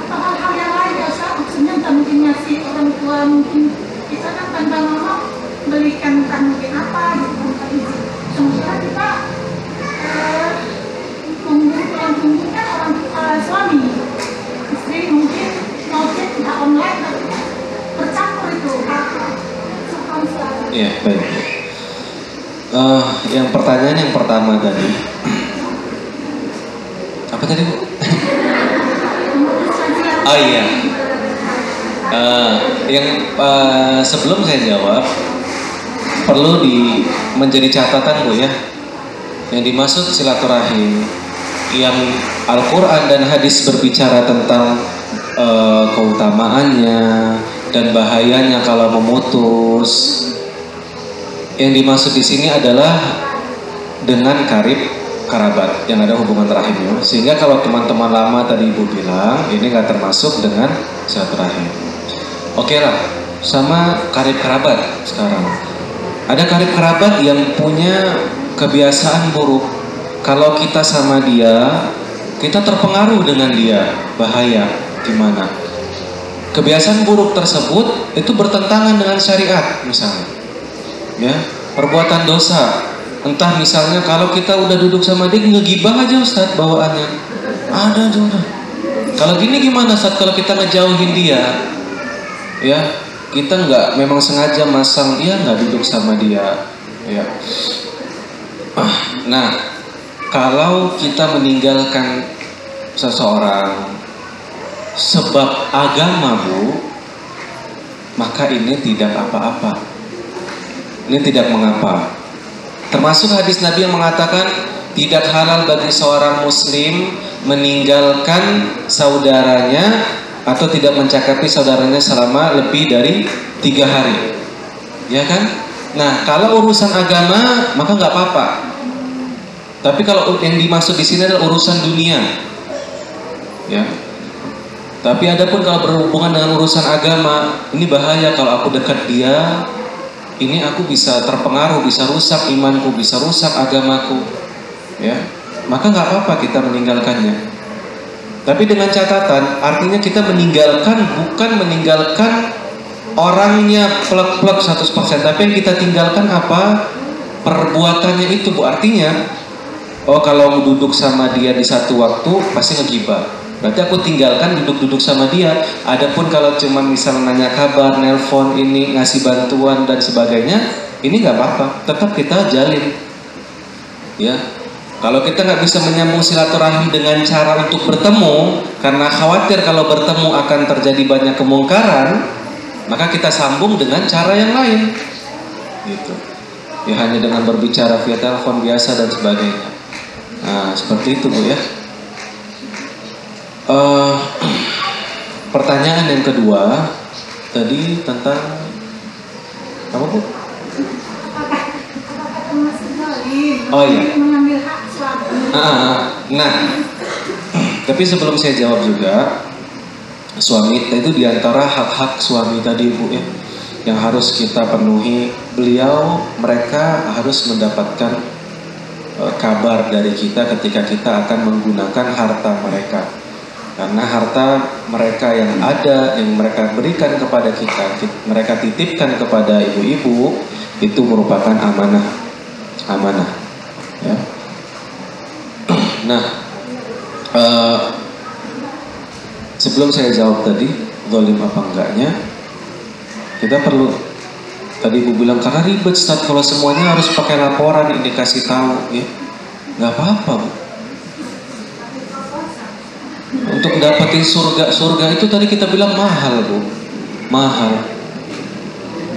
Atau hal-hal yang lain ya Ustaz, maksudnya nggak mungkin ngasih orang tua mungkin kita kan tanpa ngomong belikan kan mungkin apa gitu tanpa izin. Sementara kita eh, tunggu pulang tunggu kan orang eh, suami istri mungkin mau cek nggak online tapi kan bercampur itu Subhan Ustaz. Iya, baik. Eh, yang pertanyaan yang pertama tadi, tadi bu? oh iya. Uh, yang uh, sebelum saya jawab perlu di menjadi catatan bu ya. Yang dimaksud silaturahim yang Al-Quran dan hadis berbicara tentang uh, keutamaannya dan bahayanya kalau memutus. Yang dimaksud di sini adalah dengan karib kerabat yang ada hubungan rahimnya. Sehingga kalau teman-teman lama tadi ibu bilang ini nggak termasuk dengan silaturahim. Oke lah, sama karib kerabat sekarang. Ada karib kerabat yang punya kebiasaan buruk. Kalau kita sama dia, kita terpengaruh dengan dia, bahaya gimana? Kebiasaan buruk tersebut itu bertentangan dengan syariat misalnya. Ya, perbuatan dosa. Entah misalnya kalau kita udah duduk sama dia ngegibah aja Ustaz bawaannya. Ada juga. Kalau gini gimana Ustaz kalau kita ngejauhin dia? Ya, kita nggak memang sengaja masang dia nggak duduk sama dia. Ya. Ah, nah, kalau kita meninggalkan seseorang sebab agama bu maka ini tidak apa-apa ini tidak mengapa termasuk hadis Nabi yang mengatakan tidak halal bagi seorang muslim meninggalkan saudaranya atau tidak mencakapi saudaranya selama lebih dari tiga hari ya kan nah kalau urusan agama maka nggak apa-apa tapi kalau yang dimaksud di sini adalah urusan dunia ya tapi adapun kalau berhubungan dengan urusan agama, ini bahaya kalau aku dekat dia, ini aku bisa terpengaruh, bisa rusak imanku, bisa rusak agamaku. Ya. Maka nggak apa-apa kita meninggalkannya. Tapi dengan catatan, artinya kita meninggalkan bukan meninggalkan orangnya plek-plek 100%, tapi yang kita tinggalkan apa? Perbuatannya itu, Bu. Artinya, oh kalau duduk sama dia di satu waktu pasti ngegibah Berarti aku tinggalkan duduk-duduk sama dia. Adapun kalau cuma misal nanya kabar, nelpon ini, ngasih bantuan dan sebagainya, ini nggak apa-apa. Tetap kita jalin. Ya, kalau kita nggak bisa menyambung silaturahmi dengan cara untuk bertemu, karena khawatir kalau bertemu akan terjadi banyak kemungkaran, maka kita sambung dengan cara yang lain. Gitu. Ya hanya dengan berbicara via telepon biasa dan sebagainya. Nah, seperti itu Bu ya. Uh, *clears throat* pertanyaan yang kedua tadi tentang apa bu? Oh iya. Ah, ah, ah, nah, tapi sebelum saya jawab juga, suami itu di antara hak-hak suami tadi bu ya, yang harus kita penuhi. Beliau mereka harus mendapatkan uh, kabar dari kita ketika kita akan menggunakan harta mereka. Karena harta mereka yang ada yang mereka berikan kepada kita mereka titipkan kepada ibu-ibu itu merupakan amanah. Amanah ya nah uh, sebelum saya jawab tadi zalim apa enggaknya kita perlu tadi ibu bilang karena ribet saat kalau semuanya harus pakai laporan ini kasih tahu ya. Nggak apa-apa bu. Untuk dapetin surga surga itu tadi kita bilang mahal bu. Mahal.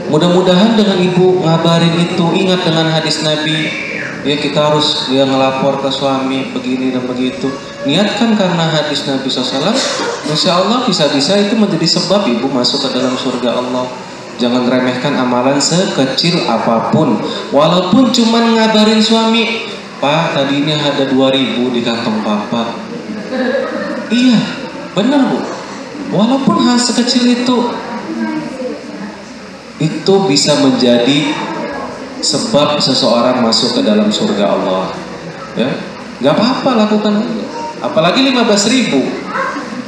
Mudah-mudahan dengan ibu ngabarin itu ingat dengan hadis nabi ya kita harus dia ngelapor ke suami begini dan begitu. Niatkan karena hadis nabi SAW insya Allah bisa-bisa itu menjadi sebab ibu masuk ke dalam surga Allah. Jangan remehkan amalan sekecil apa pun. Walaupun cuman ngabarin suami pak tadinya ada 2000 di kantong papa. Iya, benar bu. Walaupun hal sekecil itu, itu bisa menjadi sebab seseorang masuk ke dalam surga Allah. Ya, nggak apa-apa lakukan. Apalagi 15 ribu,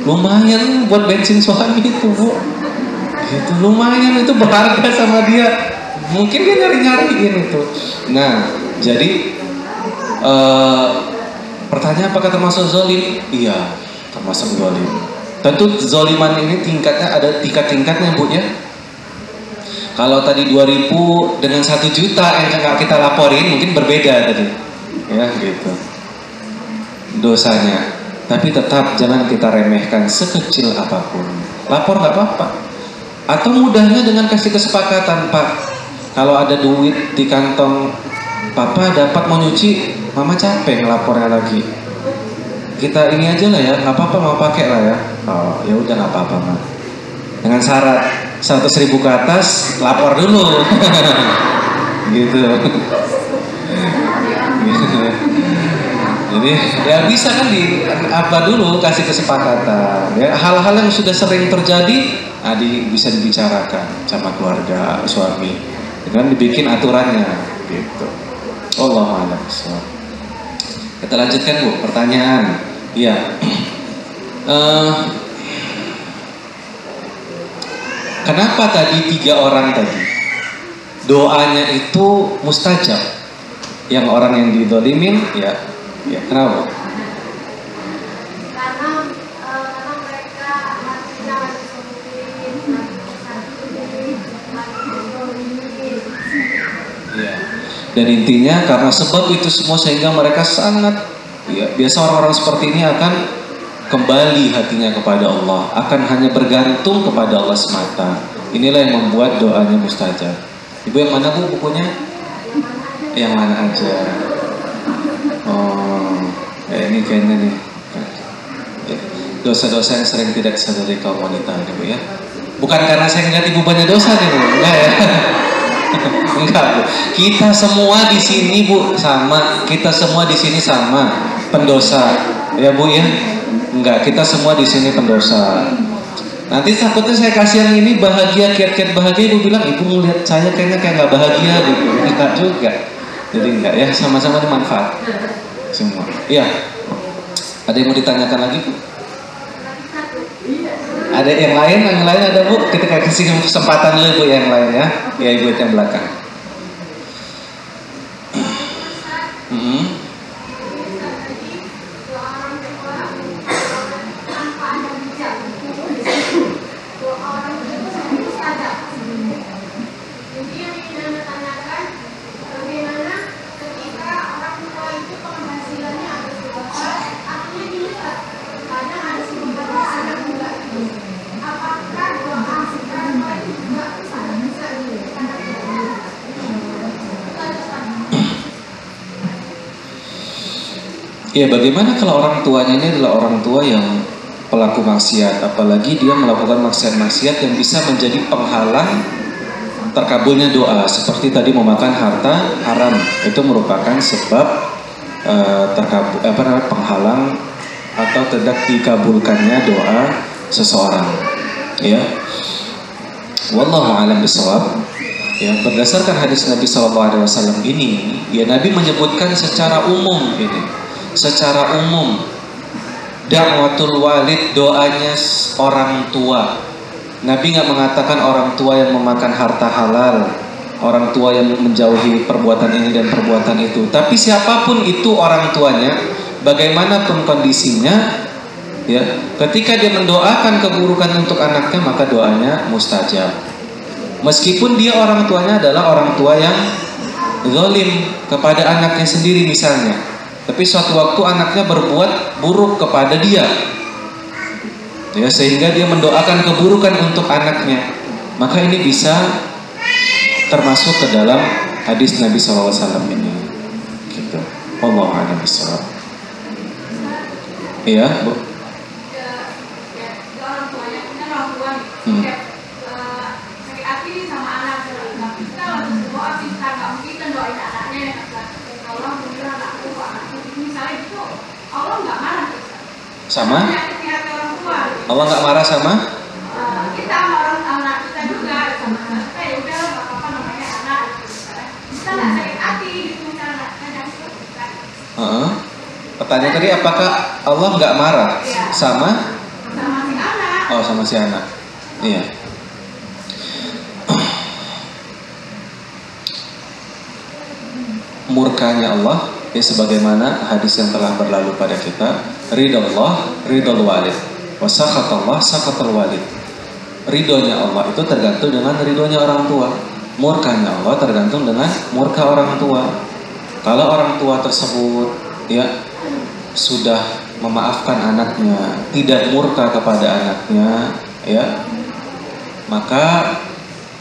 lumayan buat bensin suami itu bu. Itu lumayan itu berharga sama dia. Mungkin dia nyari-nyariin itu. Nah, jadi uh, pertanyaan apakah termasuk zolim? Iya, termasuk zolim. Tentu zoliman ini tingkatnya ada tingkat-tingkatnya bu ya. Kalau tadi 2000 dengan satu juta yang kita laporin mungkin berbeda tadi, ya gitu. Dosanya. Tapi tetap jangan kita remehkan sekecil apa pun. Lapor nggak apa-apa. Atau mudahnya dengan kasih kesepakatan, Pak. Kalau ada duit di kantong Papa dapat mau nyuci, Mama capek ngelapornya lagi. Kita ini aja lah ya, nggak apa-apa mau pakai lah ya. Oh, ya udah nggak apa-apa. Dengan syarat 100 ribu ke atas, lapor dulu. *laughs* gitu. Jadi ya bisa kan di apa dulu kasih kesepakatan. Ya hal-hal yang sudah sering terjadi, nah, di, bisa dibicarakan sama keluarga suami. Dengan dibikin aturannya, gitu. Allah. Kita lanjutkan bu, pertanyaan. Iya. Uh, *clears throat* kenapa tadi tiga orang tadi doanya itu mustajab? Yang orang yang didolimin, ya Ya, kenapa? Karena uh, karena mereka hatinya lagi Iya. Dan intinya karena sebab itu semua sehingga mereka sangat ya, biasa orang-orang seperti ini akan kembali hatinya kepada Allah, akan hanya bergantung kepada Allah semata. Inilah yang membuat doanya mustajab. Ibu yang mana bu bukunya? Yang mana aja? Oh, ya ini kayaknya nih dosa-dosa yang sering tidak disadari kaum wanita ibu ya. Bukan karena saya ngeliat ibu banyak dosa nih bu, enggak ya. *laughs* enggak bu. Kita semua di sini bu sama, kita semua di sini sama pendosa, ya bu ya. Enggak, kita semua di sini pendosa. Nanti takutnya saya kasih yang ini bahagia, kiat-kiat bahagia, ibu bilang ibu melihat saya kayaknya kayak nggak bahagia gitu. Enggak juga. Jadi enggak ya, sama-sama dimanfaat semua. Iya. Ada yang mau ditanyakan lagi bu? Ada yang lain, yang lain ada bu? Kita kasih kesempatan dulu bu yang lain ya. Ya ibu yang belakang. Hmm. Jadi yang ingin Anda tanyakan, bagaimana ketika orang tua itu penghasilannya agak besar, artinya gini Pak, kadang ada sebuah anak juga itu. Apakah doa orang tua itu juga bisa bisa Ya bagaimana kalau orang tuanya ini adalah orang tua yang pelaku maksiat? Apalagi dia melakukan maksiat-maksiat yang bisa menjadi penghalang terkabulnya doa. Seperti tadi memakan harta haram. Itu merupakan sebab uh, terkabul, apa namanya, penghalang atau tidak dikabulkannya doa seseorang. Ya. Wallahu a'lam bishawab. Ya, berdasarkan hadis Nabi SAW ini, ya Nabi menyebutkan secara umum ini, secara umum dakwatul walid doanya orang tua. Nabi nggak mengatakan orang tua yang memakan harta halal, orang tua yang menjauhi perbuatan ini dan perbuatan itu. Tapi siapa pun itu orang tuanya, bagaimanapun kondisinya, ya, ketika dia mendoakan keburukan untuk anaknya maka doanya mustajab. Meskipun dia orang tuanya adalah orang tua yang zalim kepada anaknya sendiri misalnya. Tapi suatu waktu anaknya berbuat buruk kepada dia. Ya, sehingga dia mendoakan keburukan untuk anaknya. Maka ini bisa termasuk ke dalam hadis Nabi SAW ini. Gitu. Allah a'lam. Iya, Bu. ya, ya, ya orang tuanya, kan orang tua nih, Hmm. kayak eh, sakit hati sama anak, tapi kita harus doa sih, kita nggak mungkin kita doain anaknya ya, kan? Ya Allah berilah anakku, anakku, misalnya gitu, Allah nggak marah kita. Sama? Allah nggak marah sama? Kita orang anak kita juga, sama kita ya udah apa-apa namanya anak, gitu. Kita nggak sakit hati, gitu, kadang Heeh. Pertanyaan tadi apakah Allah nggak marah Iya. sama? sama si anak. Oh sama si anak. Iya. *clears throat* Murkanya Allah ya sebagaimana hadis yang telah berlalu pada kita ridho Allah ridho walid. Wasakhat Allah sakhatul walid. Ridhonya Allah itu tergantung dengan ridhonya orang tua. Murkanya Allah tergantung dengan murka orang tua. Kalau orang tua tersebut ya sudah memaafkan anaknya, tidak murka kepada anaknya, ya, maka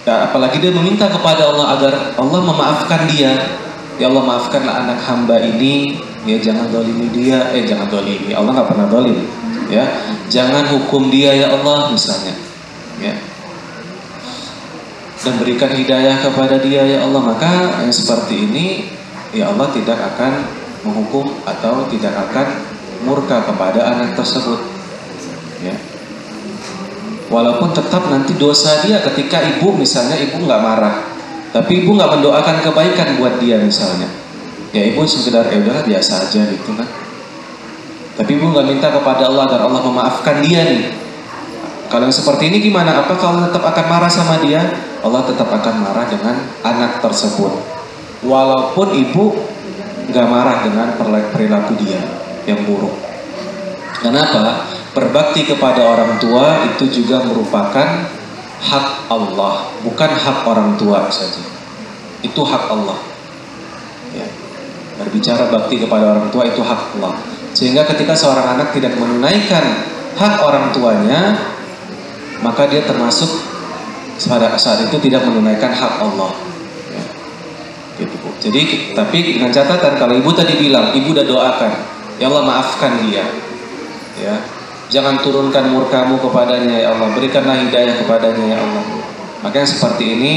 ya, apalagi dia meminta kepada Allah agar Allah memaafkan dia, ya Allah maafkanlah anak hamba ini, ya jangan dolimi dia, eh jangan dolimi, Allah nggak pernah dolim, ya, jangan hukum dia ya Allah misalnya, ya, dan berikan hidayah kepada dia ya Allah, maka yang seperti ini ya Allah tidak akan menghukum atau tidak akan murka kepada anak tersebut. Ya. Walaupun tetap nanti dosa dia ketika ibu misalnya ibu nggak marah, tapi ibu nggak mendoakan kebaikan buat dia misalnya. Ya ibu sekedar ya udahlah biasa aja gitu kan. Tapi ibu nggak minta kepada Allah agar Allah memaafkan dia nih. Kalau yang seperti ini gimana? Apa kalau tetap akan marah sama dia? Allah tetap akan marah dengan anak tersebut walaupun ibu nggak marah dengan perilaku dia yang buruk. Kenapa? Berbakti kepada orang tua itu juga merupakan hak Allah, bukan hak orang tua saja. Itu hak Allah. Ya. Berbicara bakti kepada orang tua itu hak Allah. Sehingga ketika seorang anak tidak menunaikan hak orang tuanya, maka dia termasuk pada saat itu tidak menunaikan hak Allah gitu bu. Jadi tapi dengan catatan kalau ibu tadi bilang ibu udah doakan, ya Allah maafkan dia, ya jangan turunkan murkamu kepadanya ya Allah, berikanlah hidayah kepadanya ya Allah. Maka yang seperti ini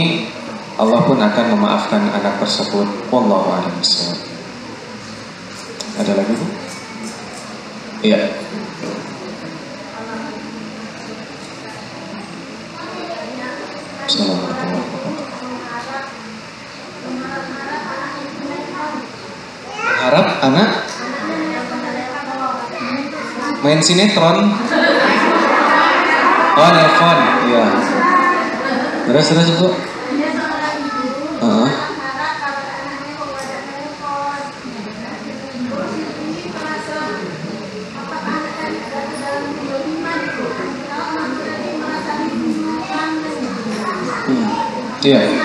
Allah pun akan memaafkan anak tersebut. Wallahu a'lam Ada lagi bu? Iya. Assalamualaikum harap anak main sinetron. Oh nelfon iya. Terus terus bu. Iya. Hmm.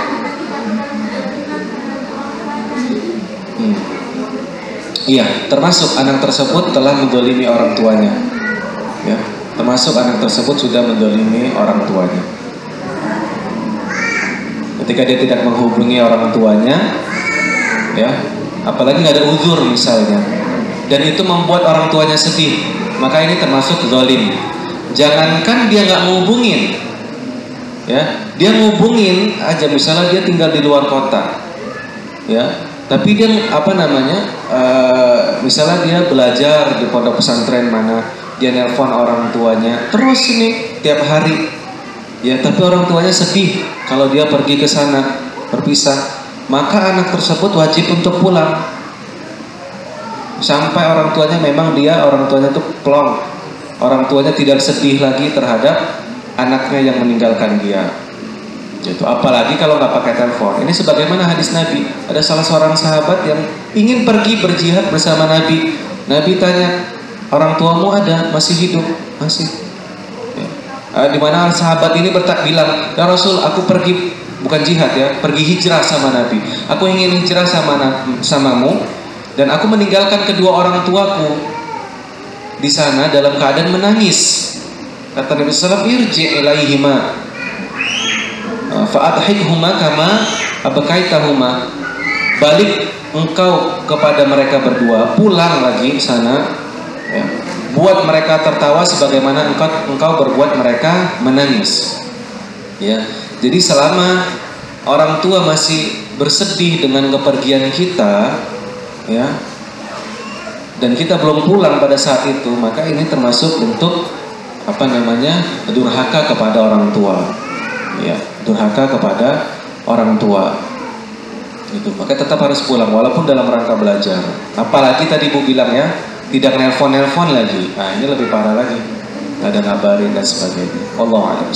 Iya, termasuk anak tersebut telah mendolimi orang tuanya. Ya, termasuk anak tersebut sudah mendolimi orang tuanya. Ketika dia tidak menghubungi orang tuanya, ya, apalagi nggak ada uzur misalnya, dan itu membuat orang tuanya sedih, maka ini termasuk dolim. Jangankan dia nggak menghubungin, ya, dia menghubungin aja misalnya dia tinggal di luar kota, ya, tapi dia apa namanya misalnya dia belajar di pondok pesantren mana dia nelpon orang tuanya terus ini tiap hari. Ya tapi orang tuanya sedih kalau dia pergi ke sana berpisah. Maka anak tersebut wajib untuk pulang. Sampai orang tuanya memang dia orang tuanya tuh plong. Orang tuanya tidak sedih lagi terhadap anaknya yang meninggalkan dia Gitu. Apalagi kalau nggak pakai telepon. Ini sebagaimana hadis Nabi. Ada salah seorang sahabat yang ingin pergi berjihad bersama Nabi. Nabi tanya, orang tuamu ada, masih hidup, masih. Ya. Uh, di mana sahabat ini bertak bilang, ya Rasul, aku pergi bukan jihad ya, pergi hijrah sama Nabi. Aku ingin hijrah sama samamu dan aku meninggalkan kedua orang tuaku di sana dalam keadaan menangis. Kata Nabi Sallallahu Alaihi Wasallam, fa'adhikhuma kama abakaitahuma. Balik engkau kepada mereka berdua pulang lagi sana ya, buat mereka tertawa sebagaimana engkau engkau berbuat mereka menangis. Ya. Jadi selama orang tua masih bersedih dengan kepergian kita ya dan kita belum pulang pada saat itu maka ini termasuk bentuk apa namanya durhaka kepada orang tua. Ya durhaka kepada orang tua. Itu maka tetap harus pulang walaupun dalam rangka belajar. Apalagi tadi bu bilang ya tidak nelpon nelpon lagi. Nah ini lebih parah lagi. Ada ngabarin dan sebagainya. Allah a'lam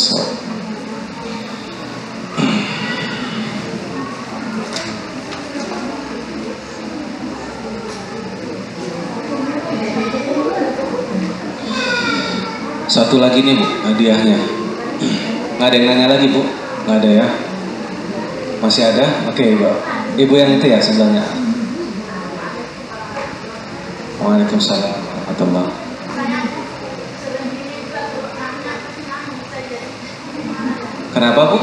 Satu lagi nih bu, hadiahnya. Nggak ada yang nanya lagi bu? Nggak ada ya? Masih ada? Oke ibu. Ibu yang itu ya sebenarnya. Waalaikumsalam. warahmatullahi Kenapa Bu?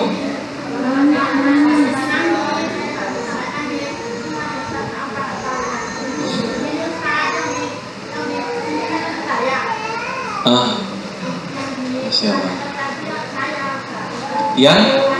Ah, siapa? Yang?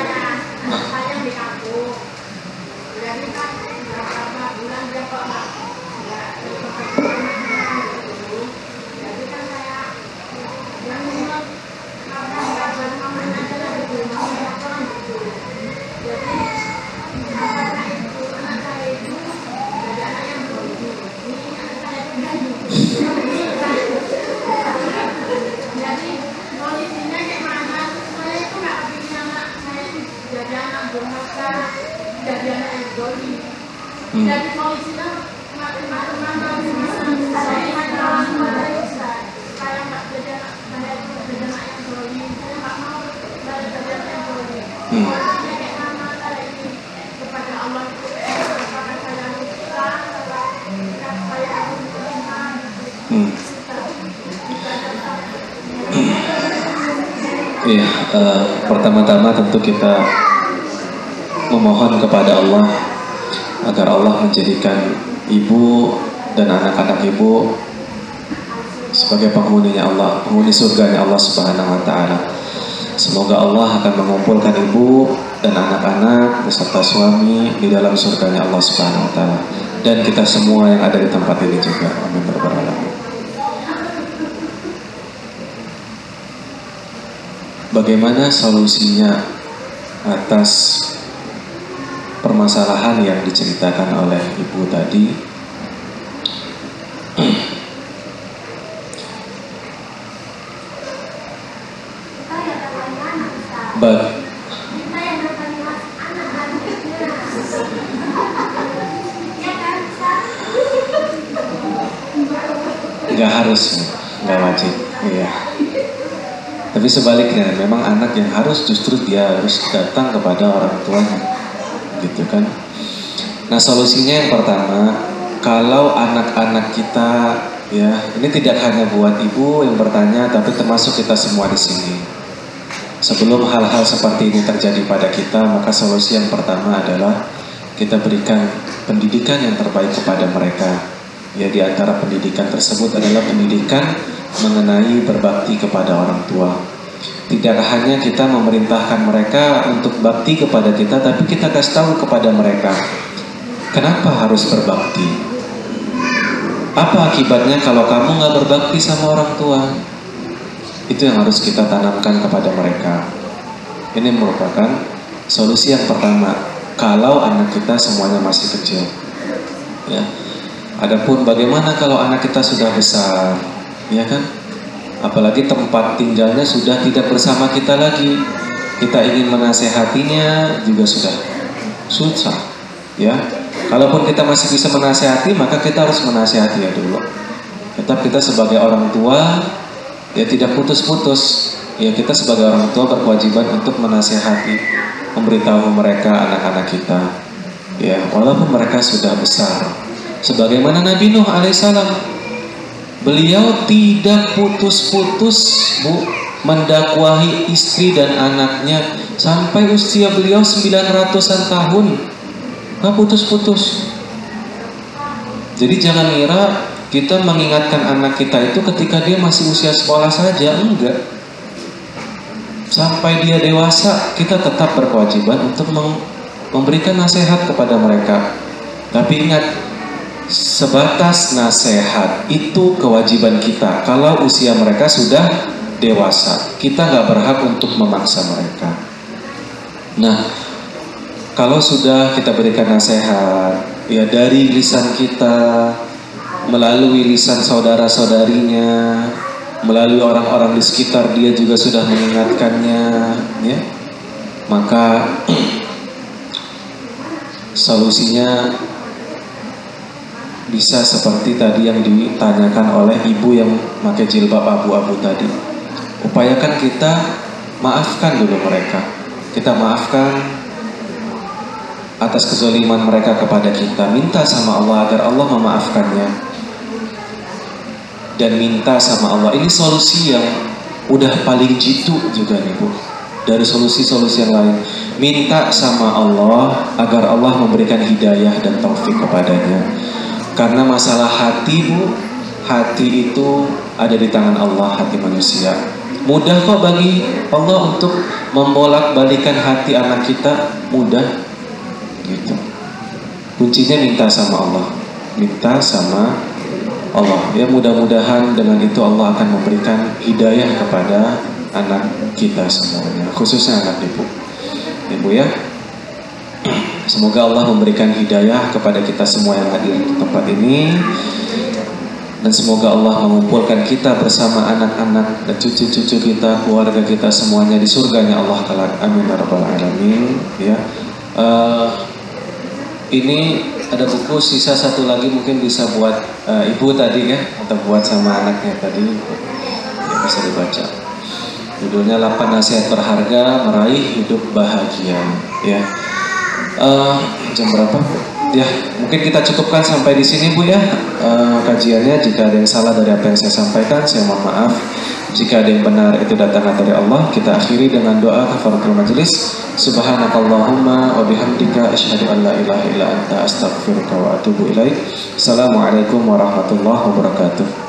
Hmm. Hmm. Hmm. Iya, eh, pertama-tama tentu kita memohon kepada Allah agar Allah menjadikan ibu dan anak-anak ibu sebagai penghuninya Allah, penghuni surganya Allah Subhanahu wa taala. Semoga Allah akan mengumpulkan ibu dan anak-anak beserta suami di dalam surganya Allah Subhanahu wa taala dan kita semua yang ada di tempat ini juga. Amin ya rabbal alamin. Bagaimana solusinya atas permasalahan yang diceritakan oleh ibu tadi? Ba- nggak harus, nggak wajib. Iya. Tapi sebaliknya, memang anak yang harus justru dia harus datang kepada orang tuanya, gitu kan? Nah solusinya yang pertama, kalau anak-anak kita ya ini tidak hanya buat ibu yang bertanya, tapi termasuk kita semua di sini. Sebelum hal-hal seperti ini terjadi pada kita, maka solusi yang pertama adalah kita berikan pendidikan yang terbaik kepada mereka. Ya di antara pendidikan tersebut adalah pendidikan mengenai berbakti kepada orang tua. Tidak hanya kita memerintahkan mereka untuk bakti kepada kita, tapi kita kasih tahu kepada mereka kenapa harus berbakti. Apa akibatnya kalau kamu nggak berbakti sama orang tua? Itu yang harus kita tanamkan kepada mereka. Ini merupakan solusi yang pertama. Kalau anak kita semuanya masih kecil, ya. Adapun bagaimana kalau anak kita sudah besar, ya kan? Apalagi tempat tinggalnya sudah tidak bersama kita lagi. Kita ingin menasehatinya juga sudah susah, ya. Kalaupun kita masih bisa menasehati, maka kita harus menasehati ya dulu. Tetap kita sebagai orang tua, ya tidak putus-putus. Ya kita sebagai orang tua berkewajiban untuk menasehati, memberitahu mereka anak-anak kita. Ya, walaupun mereka sudah besar, Sebagaimana Nabi Nuh alaihissalam Beliau tidak putus-putus Bu Mendakwahi istri dan anaknya Sampai usia beliau 900an tahun. Gak putus-putus. Jadi jangan ngira kita mengingatkan anak kita itu ketika dia masih usia sekolah saja Enggak. Sampai dia dewasa kita tetap berkewajiban untuk memberikan nasihat kepada mereka. Tapi ingat sebatas nasihat itu kewajiban kita. Kalau usia mereka sudah dewasa kita nggak berhak untuk memaksa mereka. Nah kalau sudah kita berikan nasihat ya dari lisan kita melalui lisan saudara-saudarinya melalui orang-orang di sekitar dia juga sudah mengingatkannya ya maka *clears throat* solusinya bisa seperti tadi yang ditanyakan oleh ibu yang pakai jilbab abu-abu tadi. Upayakan kita maafkan dulu mereka. Kita maafkan atas kezaliman mereka kepada kita. Minta sama Allah agar Allah memaafkannya. dan minta sama Allah. Ini solusi yang udah paling jitu juga nih Bu. Dari solusi-solusi yang lain. Minta sama Allah agar Allah memberikan hidayah dan taufik kepadanya. Karena masalah hati Bu, hati itu ada di tangan Allah, hati manusia. Mudah kok bagi Allah untuk membolak-balikan hati anak kita, mudah. Gitu. Kuncinya minta sama Allah. Minta sama Allah. Ya mudah-mudahan dengan itu Allah akan memberikan hidayah kepada anak kita semuanya, khususnya anak ibu. Ibu ya. Semoga Allah memberikan hidayah kepada kita semua yang hadir di tempat ini dan semoga Allah mengumpulkan kita bersama anak-anak dan cucu-cucu kita, keluarga kita semuanya di surganya Allah kelak. Amin ya rabbal alamin. Ya. Uh, ini ada buku sisa satu lagi mungkin bisa buat uh, ibu tadi ya atau buat sama anaknya tadi ya, bisa dibaca. Judulnya 8 nasihat berharga meraih hidup bahagia ya. Uh, jam berapa? Ya, mungkin kita cukupkan sampai di sini Bu ya uh, kajiannya. Jika ada yang salah dari apa yang saya sampaikan, saya mohon maaf. Jika ada yang benar itu datang dari Allah. Kita akhiri dengan doa kafaratul majelis. Subhanakallahumma wa bihamdika asyhadu an la ilaha illa anta astaghfiruka wa atubu ilaik. Assalamualaikum warahmatullahi wabarakatuh.